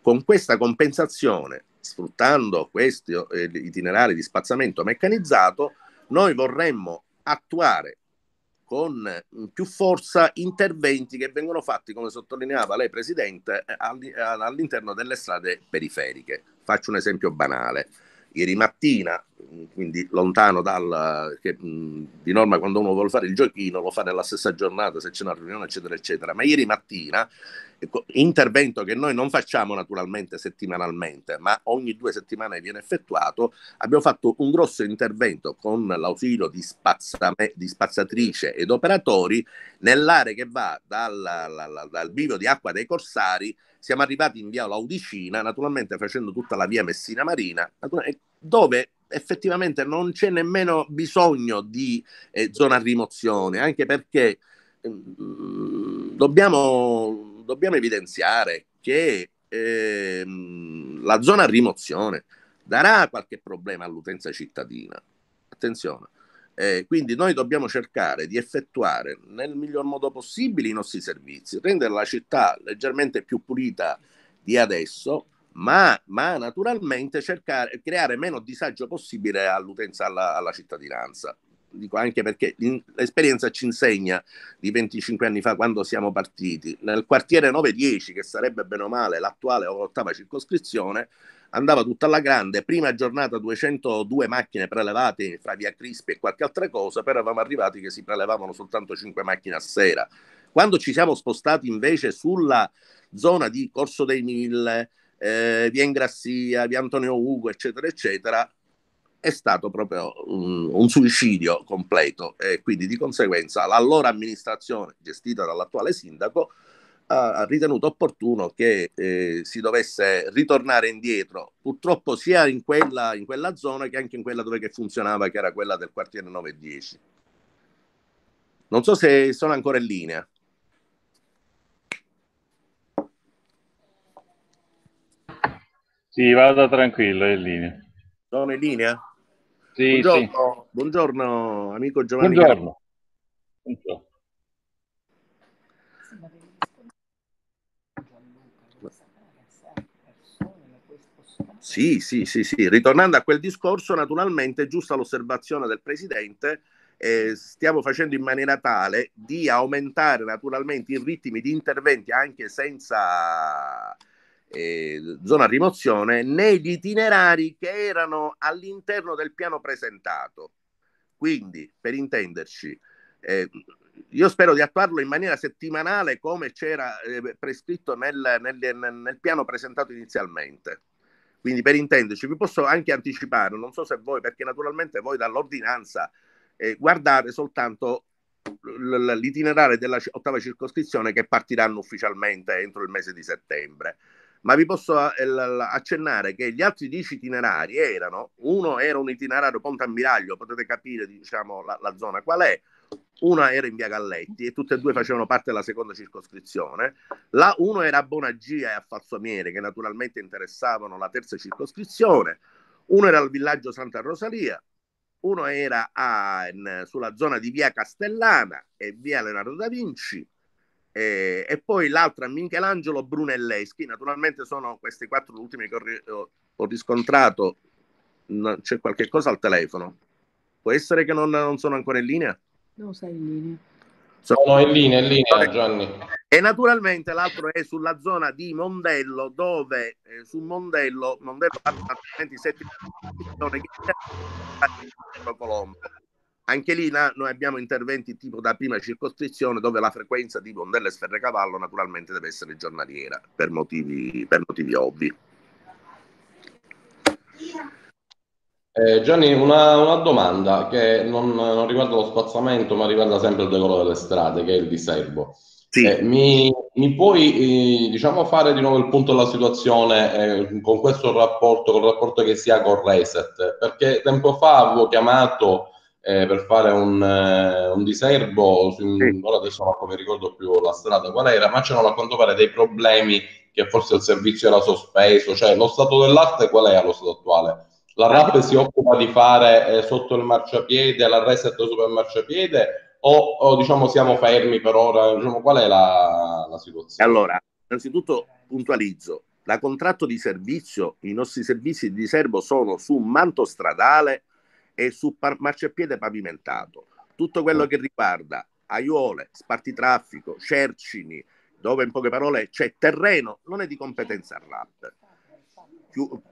Con questa compensazione, sfruttando questi eh, itinerari di spazzamento meccanizzato, noi vorremmo attuare con più forza interventi che vengono fatti, come sottolineava lei Presidente, eh, all'interno delle strade periferiche. Faccio un esempio banale ieri mattina, quindi lontano dal che di norma quando uno vuole fare il giochino lo fa nella stessa giornata se c'è una riunione eccetera eccetera, ma ieri mattina ecco, intervento che noi non facciamo naturalmente settimanalmente, ma ogni due settimane viene effettuato, abbiamo fatto un grosso intervento con l'ausilio di, spazzame, di spazzatrice ed operatori nell'area che va dal, dal, dal bivio di acqua dei Corsari siamo arrivati in via Laudicina, naturalmente facendo tutta la via Messina Marina, dove effettivamente non c'è nemmeno bisogno di eh, zona rimozione, anche perché eh, dobbiamo, dobbiamo, evidenziare che eh, la zona rimozione darà qualche problema all'utenza cittadina. Attenzione. Eh, quindi noi dobbiamo cercare di effettuare nel miglior modo possibile i nostri servizi, rendere la città leggermente più pulita di adesso, ma, ma naturalmente cercare creare meno disagio possibile all'utenza, alla, alla cittadinanza. Dico anche perché l'esperienza ci insegna di 25 anni fa quando siamo partiti nel quartiere 910 che sarebbe bene o male l'attuale ottava circoscrizione andava tutta alla grande, prima giornata 202 macchine prelevate fra via Crispi e qualche altra cosa, poi eravamo arrivati che si prelevavano soltanto 5 macchine a sera. Quando ci siamo spostati invece sulla zona di Corso dei Mille, eh, via Ingrassia, via Antonio Ugo, eccetera, eccetera, è stato proprio un, un suicidio completo e quindi di conseguenza l'allora amministrazione gestita dall'attuale sindaco ha ritenuto opportuno che eh, si dovesse ritornare indietro, purtroppo sia in quella, in quella zona che anche in quella dove che funzionava, che era quella del quartiere 910. Non so se sono ancora in linea. Sì, vada tranquillo, è in linea. Sono in linea? Sì, buongiorno, sì. buongiorno amico Giovanni. Buongiorno. buongiorno. Sì, sì, sì, sì. Ritornando a quel discorso, naturalmente è giusta l'osservazione del Presidente. Eh, stiamo facendo in maniera tale di aumentare naturalmente i ritmi di interventi anche senza eh, zona rimozione negli itinerari che erano all'interno del piano presentato. Quindi, per intenderci, eh, io spero di attuarlo in maniera settimanale come c'era eh, prescritto nel, nel, nel piano presentato inizialmente. Quindi per intenderci, vi posso anche anticipare, non so se voi, perché naturalmente voi dall'ordinanza eh, guardate soltanto l'itinerario della ottava circoscrizione che partiranno ufficialmente entro il mese di settembre. Ma vi posso eh, accennare che gli altri dieci itinerari erano, uno era un itinerario Ponte Ammiraglio, potete capire diciamo, la, la zona qual è, una era in via Galletti e tutte e due facevano parte della seconda circoscrizione. La, uno era a Bonagia e a Falsomiere, che naturalmente interessavano la terza circoscrizione. Uno era al villaggio Santa Rosalia, uno era a, in, sulla zona di via Castellana e via Leonardo da Vinci, e, e poi l'altro a Michelangelo Brunelleschi. Naturalmente sono questi quattro ultimi che ho, ho, ho riscontrato. No, c'è qualche cosa al telefono. Può essere che non, non sono ancora in linea? No, sei in linea. Sono in linea, in linea Gianni. E naturalmente l'altro è sulla zona di Mondello, dove eh, su Mondello, Mondello Colombo. Anche lì na- noi abbiamo interventi tipo da prima circoscrizione dove la frequenza di Mondello e Sferrecavallo naturalmente deve essere giornaliera per motivi, per motivi ovvi. Eh, Gianni, una, una domanda che non, non riguarda lo spazzamento, ma riguarda sempre il decoro delle strade, che è il diserbo. Eh, mi, mi puoi, eh, diciamo, fare di nuovo il punto della situazione eh, con questo rapporto, con il rapporto che si ha con Reset? Perché tempo fa avevo chiamato eh, per fare un, eh, un diserbo, su, ora adesso non mi ricordo più la strada qual era, ma c'erano a quanto pare dei problemi che forse il servizio era sospeso, cioè lo stato dell'arte qual è allo stato attuale? La RAP si occupa di fare eh, sotto il marciapiede, la reset sopra il marciapiede o, o diciamo siamo fermi per ora? Diciamo, qual è la, la situazione? Allora, innanzitutto puntualizzo, da contratto di servizio i nostri servizi di serbo sono su manto stradale e su par- marciapiede pavimentato. Tutto quello che riguarda aiuole, spartitraffico, cercini, dove in poche parole c'è terreno, non è di competenza RAP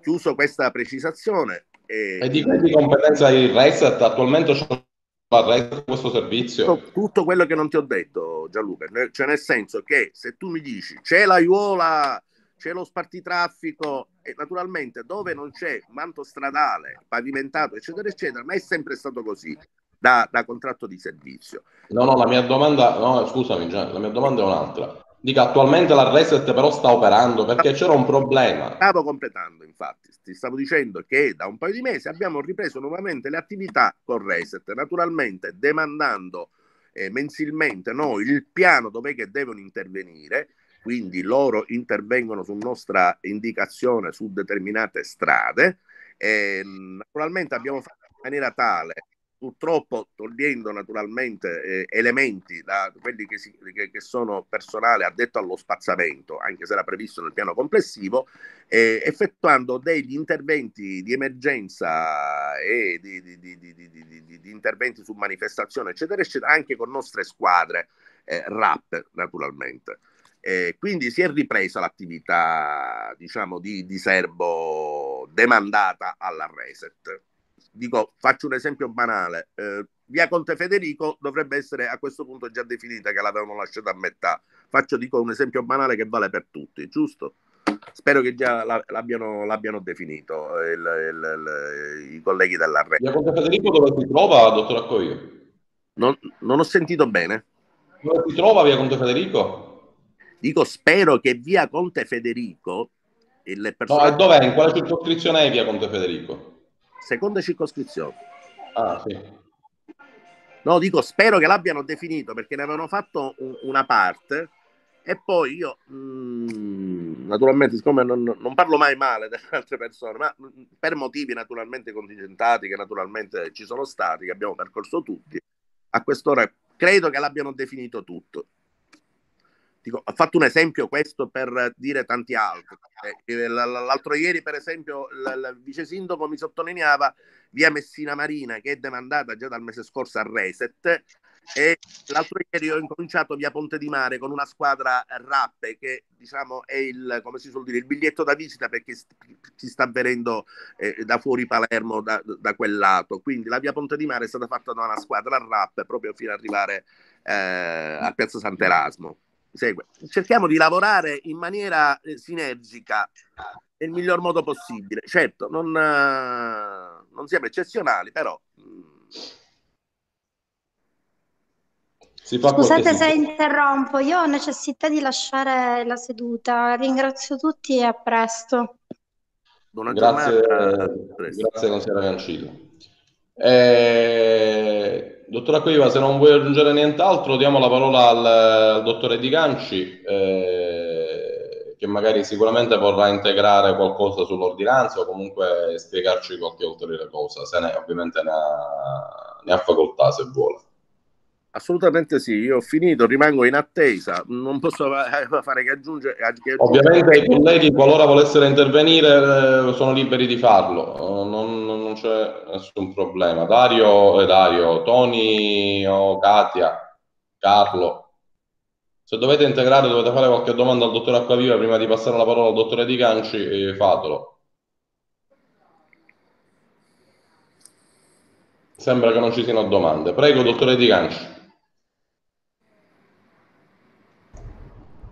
chiuso questa precisazione. E, e di, di competenza il Reset attualmente c'è questo servizio? Tutto quello che non ti ho detto, Gianluca, cioè nel senso che se tu mi dici c'è l'aiuola, c'è lo spartitraffico e naturalmente dove non c'è manto stradale, pavimentato, eccetera, eccetera, ma è sempre stato così. Da, da contratto di servizio. No, no, la mia domanda, no, scusami, Gian, la mia domanda è un'altra. Dico, attualmente la reset però sta operando perché c'era un problema. Stavo completando, infatti, ti stavo dicendo che da un paio di mesi abbiamo ripreso nuovamente le attività con reset, naturalmente demandando eh, mensilmente noi il piano dove che devono intervenire, quindi loro intervengono su nostra indicazione su determinate strade. E, naturalmente abbiamo fatto in maniera tale purtroppo togliendo naturalmente eh, elementi da quelli che, si, che, che, sono personale addetto allo spazzamento, anche se era previsto nel piano complessivo, eh, effettuando degli interventi di emergenza e di, di, di, di, interventi su manifestazione, eccetera, eccetera, anche con nostre squadre eh, RAP, naturalmente. quindi si è ripresa l'attività, diciamo, di, di serbo demandata alla Reset dico, faccio un esempio banale, eh, via Conte Federico dovrebbe essere a questo punto già definita che l'avevano lasciata a metà. Faccio dico un esempio banale che vale per tutti, giusto? Spero che già l'abbiano, l'abbiano definito il, il, il, i colleghi della rete. Via Conte Federico dove si trova, dottor Accoio? Non, non ho sentito bene. Dove si trova via Conte Federico? Dico, spero che via Conte Federico il personaggio... No, dov'è? In quale circoscrizione è via Conte Federico? Seconda circoscrizione. Ah, sì. No, dico, spero che l'abbiano definito perché ne avevano fatto un, una parte e poi io, mh, mm, naturalmente, siccome non, non, parlo mai male delle altre persone, ma mh, mm, per motivi naturalmente contingentati che naturalmente ci sono stati, che abbiamo percorso tutti, a quest'ora credo che l'abbiano definito tutto. Dico, ho fatto un esempio questo per dire tanti altri. Eh, l'altro ieri, per esempio, il vice sindaco mi sottolineava via Messina Marina, che è demandata già dal mese scorso a Reset, e l'altro ieri ho incominciato via Ponte di Mare con una squadra RAP che diciamo è il, dire, il biglietto da visita perché si sta avvenendo eh, da fuori Palermo da, da, quel lato. Quindi la via Ponte di Mare è stata fatta da una squadra RAP proprio fino ad arrivare eh, a Piazza Sant'Erasmo segue. Cerchiamo di lavorare in maniera eh, sinergica nel miglior modo possibile. Certo, non, uh, non siamo eccezionali, però. Mm. Scusate se interrompo, io ho necessità di lasciare la seduta. Ringrazio tutti e a presto. Buona grazie, giornata. Grazie, consigliere Cancillo. Eh, Dottor Acqueiva, se non vuoi aggiungere nient'altro, diamo la parola al, al dottore Di Ganci, eh, che magari sicuramente vorrà integrare qualcosa sull'ordinanza o comunque spiegarci qualche ulteriore cosa, se ne, ovviamente ne ha, ne ha facoltà se vuole. Assolutamente sì, io ho finito, rimango in attesa, non posso fare che aggiungere. Che Ovviamente i colleghi, qualora volessero intervenire, eh, sono liberi di farlo, non, non c'è nessun problema. Dario, eh, Dario, Tony o Katia? Carlo. Se dovete integrare, dovete fare qualche domanda al dottore Acquaviva prima di passare la parola al dottore Di Ganci, eh, fatelo. Sembra che non ci siano domande. Prego, dottore Di Ganci.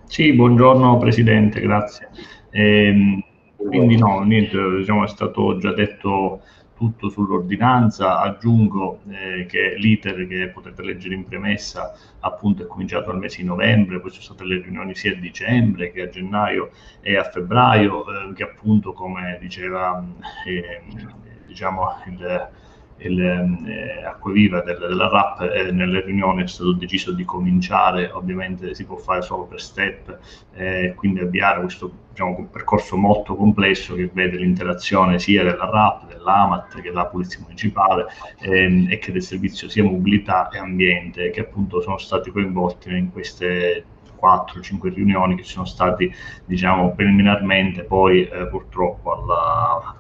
Sì, buongiorno Presidente, grazie. Ehm, quindi no, niente, diciamo, è stato già detto tutto sull'ordinanza, aggiungo eh, che l'iter che potete leggere in premessa appunto è cominciato al mese di novembre, poi ci sono state le riunioni sia a dicembre che a gennaio e a febbraio, eh, che appunto come diceva eh, diciamo il il, eh, Acquaviva del, della RAP eh, nelle riunioni è stato deciso di cominciare, ovviamente si può fare solo per step, eh, quindi avviare questo diciamo, percorso molto complesso che vede l'interazione sia della RAP, dell'AMAT che della Polizia Municipale ehm, e che del servizio sia mobilità e ambiente che appunto sono stati coinvolti in queste 4-5 riunioni che sono stati diciamo preliminarmente poi eh, purtroppo alla,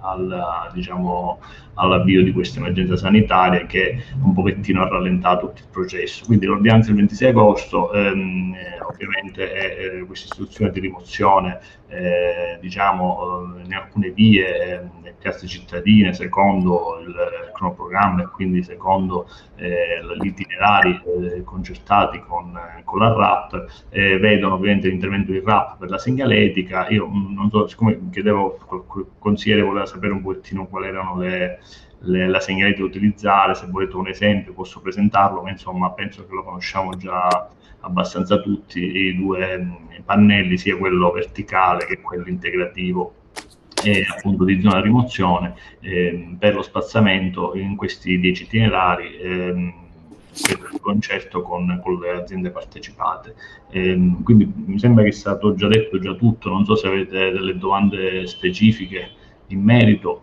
alla diciamo all'avvio di questa emergenza sanitaria che un pochettino ha rallentato tutto il processo. Quindi l'ordinanza del 26 agosto ehm, eh, ovviamente è eh, questa istruzione di rimozione eh, diciamo eh, in alcune vie eh, piazze cittadine secondo il cronoprogramma e quindi secondo eh, gli itinerari concertati con, con, la RAP vedono ovviamente l'intervento di RAP per la segnaletica. Io non so, siccome chiedevo, il consigliere voleva sapere un pochettino quali erano le le, la segnaletica da utilizzare, se volete un esempio posso presentarlo, ma insomma penso che lo conosciamo già abbastanza tutti, i due mm, pannelli, sia quello verticale che quello integrativo e appunto di zona rimozione eh, per lo spazzamento in questi dieci itinerari eh, di concerto con, con, le aziende partecipate. Eh, quindi mi sembra che sia stato già detto già tutto, non so se avete delle domande specifiche in merito.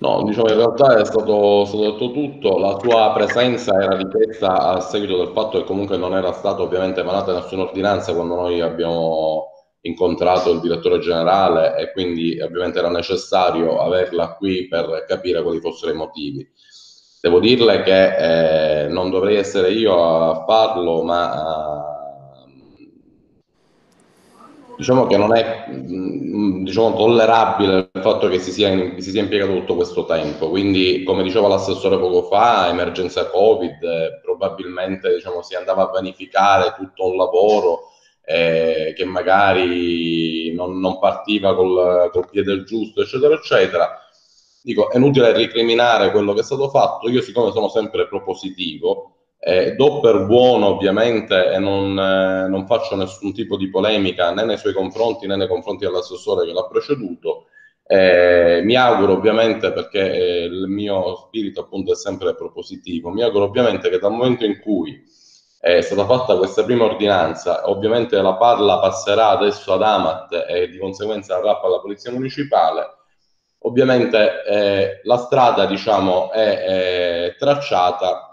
No, diciamo in realtà è stato, stato, detto tutto, la tua presenza era richiesta a seguito del fatto che comunque non era stata ovviamente emanata nessuna ordinanza quando noi abbiamo incontrato il direttore generale e quindi ovviamente era necessario averla qui per capire quali fossero i motivi. Devo dirle che eh, non dovrei essere io a farlo, ma diciamo che non è mm, diciamo, tollerabile il fatto che si sia, si sia, impiegato tutto questo tempo. Quindi, come diceva l'assessore poco fa, emergenza Covid, eh, probabilmente diciamo, si andava a vanificare tutto un lavoro eh, che magari non, non partiva col, col piede giusto, eccetera, eccetera. Dico, è inutile ricriminare quello che è stato fatto. Io, siccome sono sempre propositivo, eh, do per buono ovviamente e non, eh, non, faccio nessun tipo di polemica né nei suoi confronti né nei confronti dell'assessore che l'ha preceduto. Eh, mi auguro ovviamente, perché eh, il mio spirito appunto è sempre propositivo, mi auguro ovviamente che dal momento in cui è stata fatta questa prima ordinanza, ovviamente la palla passerà adesso ad Amat e di conseguenza andrà alla Polizia Municipale, ovviamente eh, la strada diciamo è, è tracciata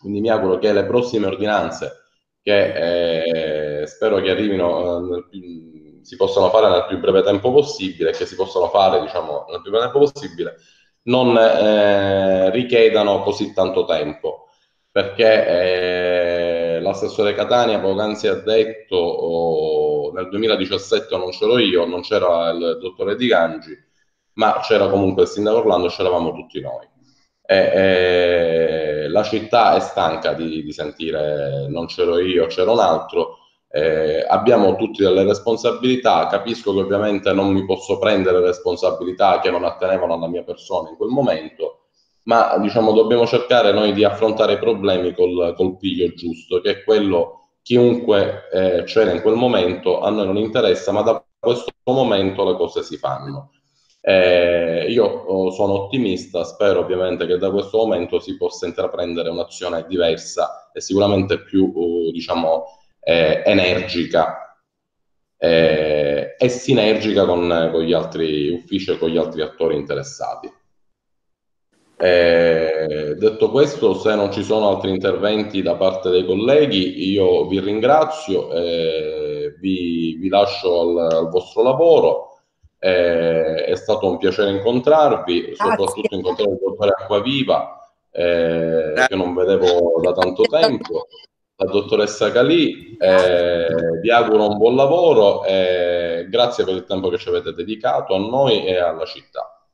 quindi mi auguro che le prossime ordinanze, che eh, spero che arrivino, eh, si possano fare nel più breve tempo possibile, che si possano fare diciamo, nel più breve tempo possibile, non eh, richiedano così tanto tempo. Perché eh, l'assessore Catania poc'anzi ha detto oh, nel 2017 non c'ero io, non c'era il dottore Di Gangi, ma c'era comunque il sindaco Orlando, c'eravamo tutti noi. E, e la città è stanca di, di, sentire non c'ero io, c'era un altro. Eh, abbiamo tutti delle responsabilità, capisco che ovviamente non mi posso prendere responsabilità che non attenevano alla mia persona in quel momento, ma diciamo dobbiamo cercare noi di affrontare i problemi col, col piglio giusto, che è quello chiunque eh, c'era in quel momento, a noi non interessa, ma da questo momento le cose si fanno. Eh, io oh, sono ottimista, spero ovviamente che da questo momento si possa intraprendere un'azione diversa e sicuramente più, uh, diciamo, eh, energica eh, e sinergica con, con, gli altri uffici e con gli altri attori interessati. Eh, detto questo, se non ci sono altri interventi da parte dei colleghi, io vi ringrazio, vi, vi lascio al, al vostro lavoro Eh, è stato un piacere incontrarvi, soprattutto incontrare il dottore Acquaviva, eh, che non vedevo da tanto tempo, la dottoressa Calì. eh, vi auguro un buon lavoro e grazie per il tempo che ci avete dedicato a noi e alla città.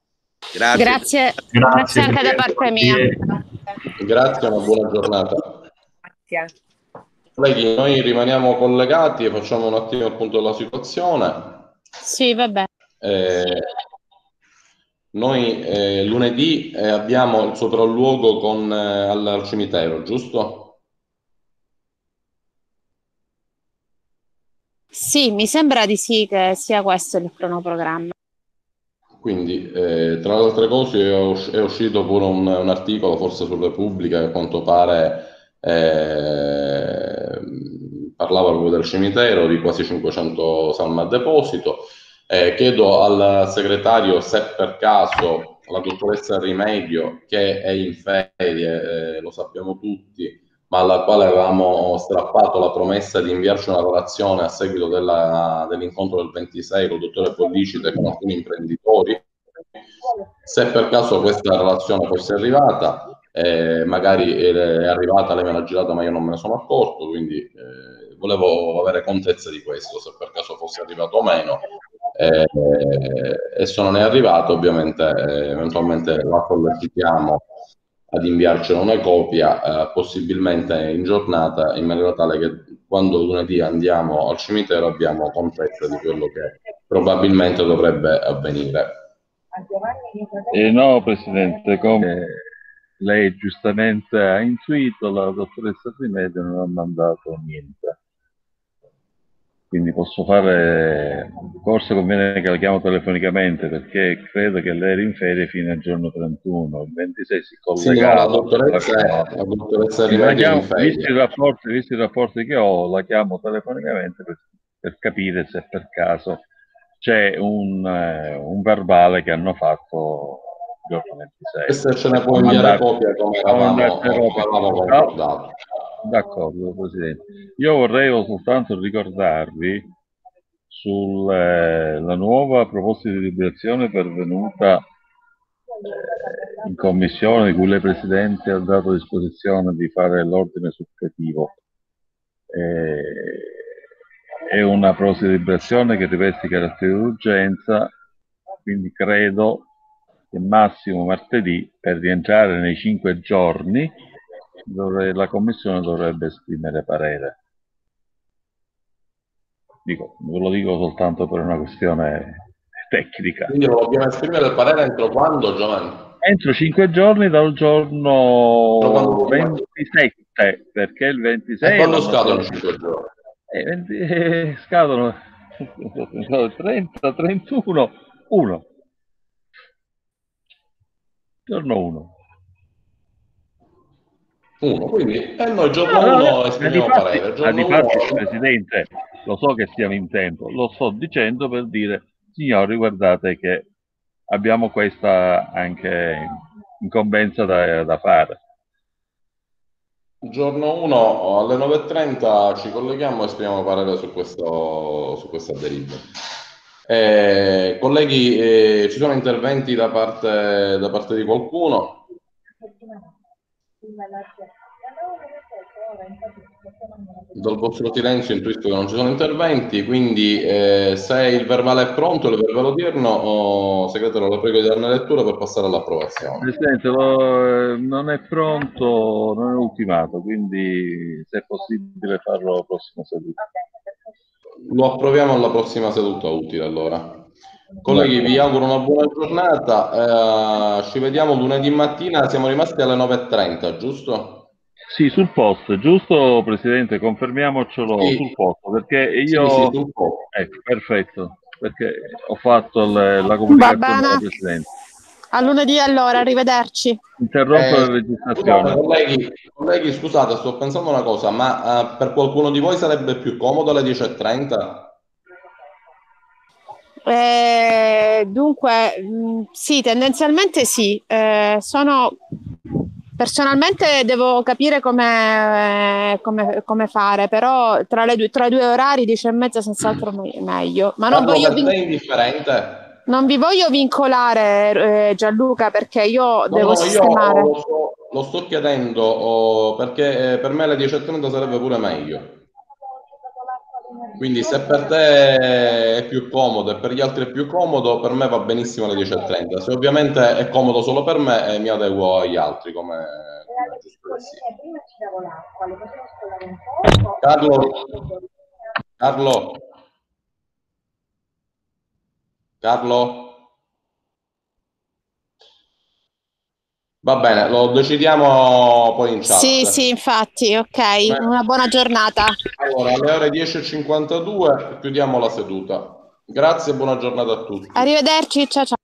Grazie. Grazie, Grazie, anche da parte mia. Grazie e una buona giornata. Grazie. Colleghi, noi rimaniamo collegati e facciamo un attimo il punto della situazione. Sì, vabbè. Eh, noi eh, lunedì eh, abbiamo il sopralluogo con, eh, al, cimitero, giusto? Sì, mi sembra di sì che sia questo il cronoprogramma. Quindi, eh, tra le altre cose, è, us- è uscito pure un, un articolo, forse su Repubblica, che a quanto pare eh, parlava proprio del cimitero, di quasi 500 salme a deposito. Eh, chiedo al segretario se per caso la dottoressa Rimedio, che è in ferie, eh, lo sappiamo tutti, ma alla quale avevamo strappato la promessa di inviarci una relazione a seguito della- dell'incontro del 26 con il dottore Pollicite e con alcuni imprenditori, se per caso questa relazione fosse arrivata, eh, magari è arrivata, lei me l'ha girata, ma io non me ne sono accorto, quindi eh, volevo avere contezza di questo, se per caso fosse arrivato o meno. Eh, e se non è arrivato, ovviamente, eh, eventualmente la sollecitiamo ad inviarcene una copia, eh, possibilmente in giornata, in maniera tale che quando lunedì andiamo al cimitero abbiamo contezza di quello che probabilmente dovrebbe avvenire. Eh, no, Presidente, come lei giustamente ha intuito, la dottoressa Trimedio non ha mandato niente. Quindi posso fare, forse conviene che la chiamo telefonicamente perché credo che lei era in ferie fino al giorno 31, il 26 si è Sì, no, la dottoressa, la dottoressa Quindi la è in chiamo, visti i rapporti, visti i rapporti che ho, la chiamo telefonicamente per, per capire se per caso c'è un, eh, un verbale che hanno fatto il giorno 26. E se ce ne può inviare copia come avevamo No, concordato. D'accordo, Presidente. Io vorrei soltanto ricordarvi sulla nuova proposta di deliberazione pervenuta eh, in commissione, di cui lei Presidente ha dato disposizione di fare l'ordine supplettivo. Eh, è una proposta di deliberazione che riveste i caratteri d'urgenza, quindi credo che massimo martedì, per rientrare nei cinque giorni, dovre- la Commissione dovrebbe esprimere parere. Dico, ve lo dico soltanto per una questione tecnica. Quindi lo dobbiamo esprimere il parere entro quando, Giovanni? Entro cinque giorni dal giorno quando- 27, perché il 26 E quando scadono i nostra- cinque giorni? eh, 20 eh, scadono 30, 31, 1. Giorno 1. Uno, quindi e noi giorno No, no, no, 1 ma esprimiamo parere, giorno difatti, 1 Presidente, lo so che siamo in tempo, lo sto dicendo per dire, signori, guardate che abbiamo questa anche incombenza da, da fare. Giorno 1 alle 9.30 ci colleghiamo e esprimiamo parere su, questo, su questa delibera. Eh, colleghi, eh, ci sono interventi da parte, da parte di qualcuno? Dal vostro silenzio intuisco che non ci sono interventi, quindi eh, se il verbale è pronto, il verbale odierno, oh, segretario, la prego di darne lettura per passare all'approvazione. Presidente, lo- non è pronto, non è ultimato, quindi se è possibile farlo la prossima seduta. Lo approviamo alla prossima seduta utile allora. Colleghi, vi auguro una buona giornata. eh, ci vediamo lunedì mattina. Siamo rimasti alle 9.30, giusto? Sì, sul post, giusto Presidente? Confermiamocelo Sì. sul post, perché Sì, io... sì, sul post. Ecco, perfetto, perché ho fatto le- la comunicazione al Presidente. A lunedì allora, arrivederci. Interrompo Eh, la registrazione. colleghi, colleghi, scusate, sto pensando una cosa, ma eh, per qualcuno di voi sarebbe più comodo alle 10.30? Eh, dunque, mh, sì, tendenzialmente sì. Eh, sono personalmente devo capire come, eh, come- come fare, però tra, le due, tra i due orari 10 e mezza senz'altro me- meglio. Ma non voglio vin-? Non vi voglio vincolare, eh, Gianluca, perché io No, devo no, sistemare. io lo sto, lo sto chiedendo oh, perché eh, per me le 10.30 sarebbe pure meglio. Quindi se per te è più comodo e per gli altri è più comodo, per me va benissimo le 10.30. Se ovviamente è comodo solo per me, eh, mi adeguo agli altri come, come è giusto che sia. Carlo, Carlo, Carlo. Va bene, lo decidiamo poi in chat. Sì, sì, infatti, ok. Bene. Una buona giornata. Allora, alle ore 10.52 chiudiamo la seduta. Grazie e buona giornata a tutti. Arrivederci, ciao ciao.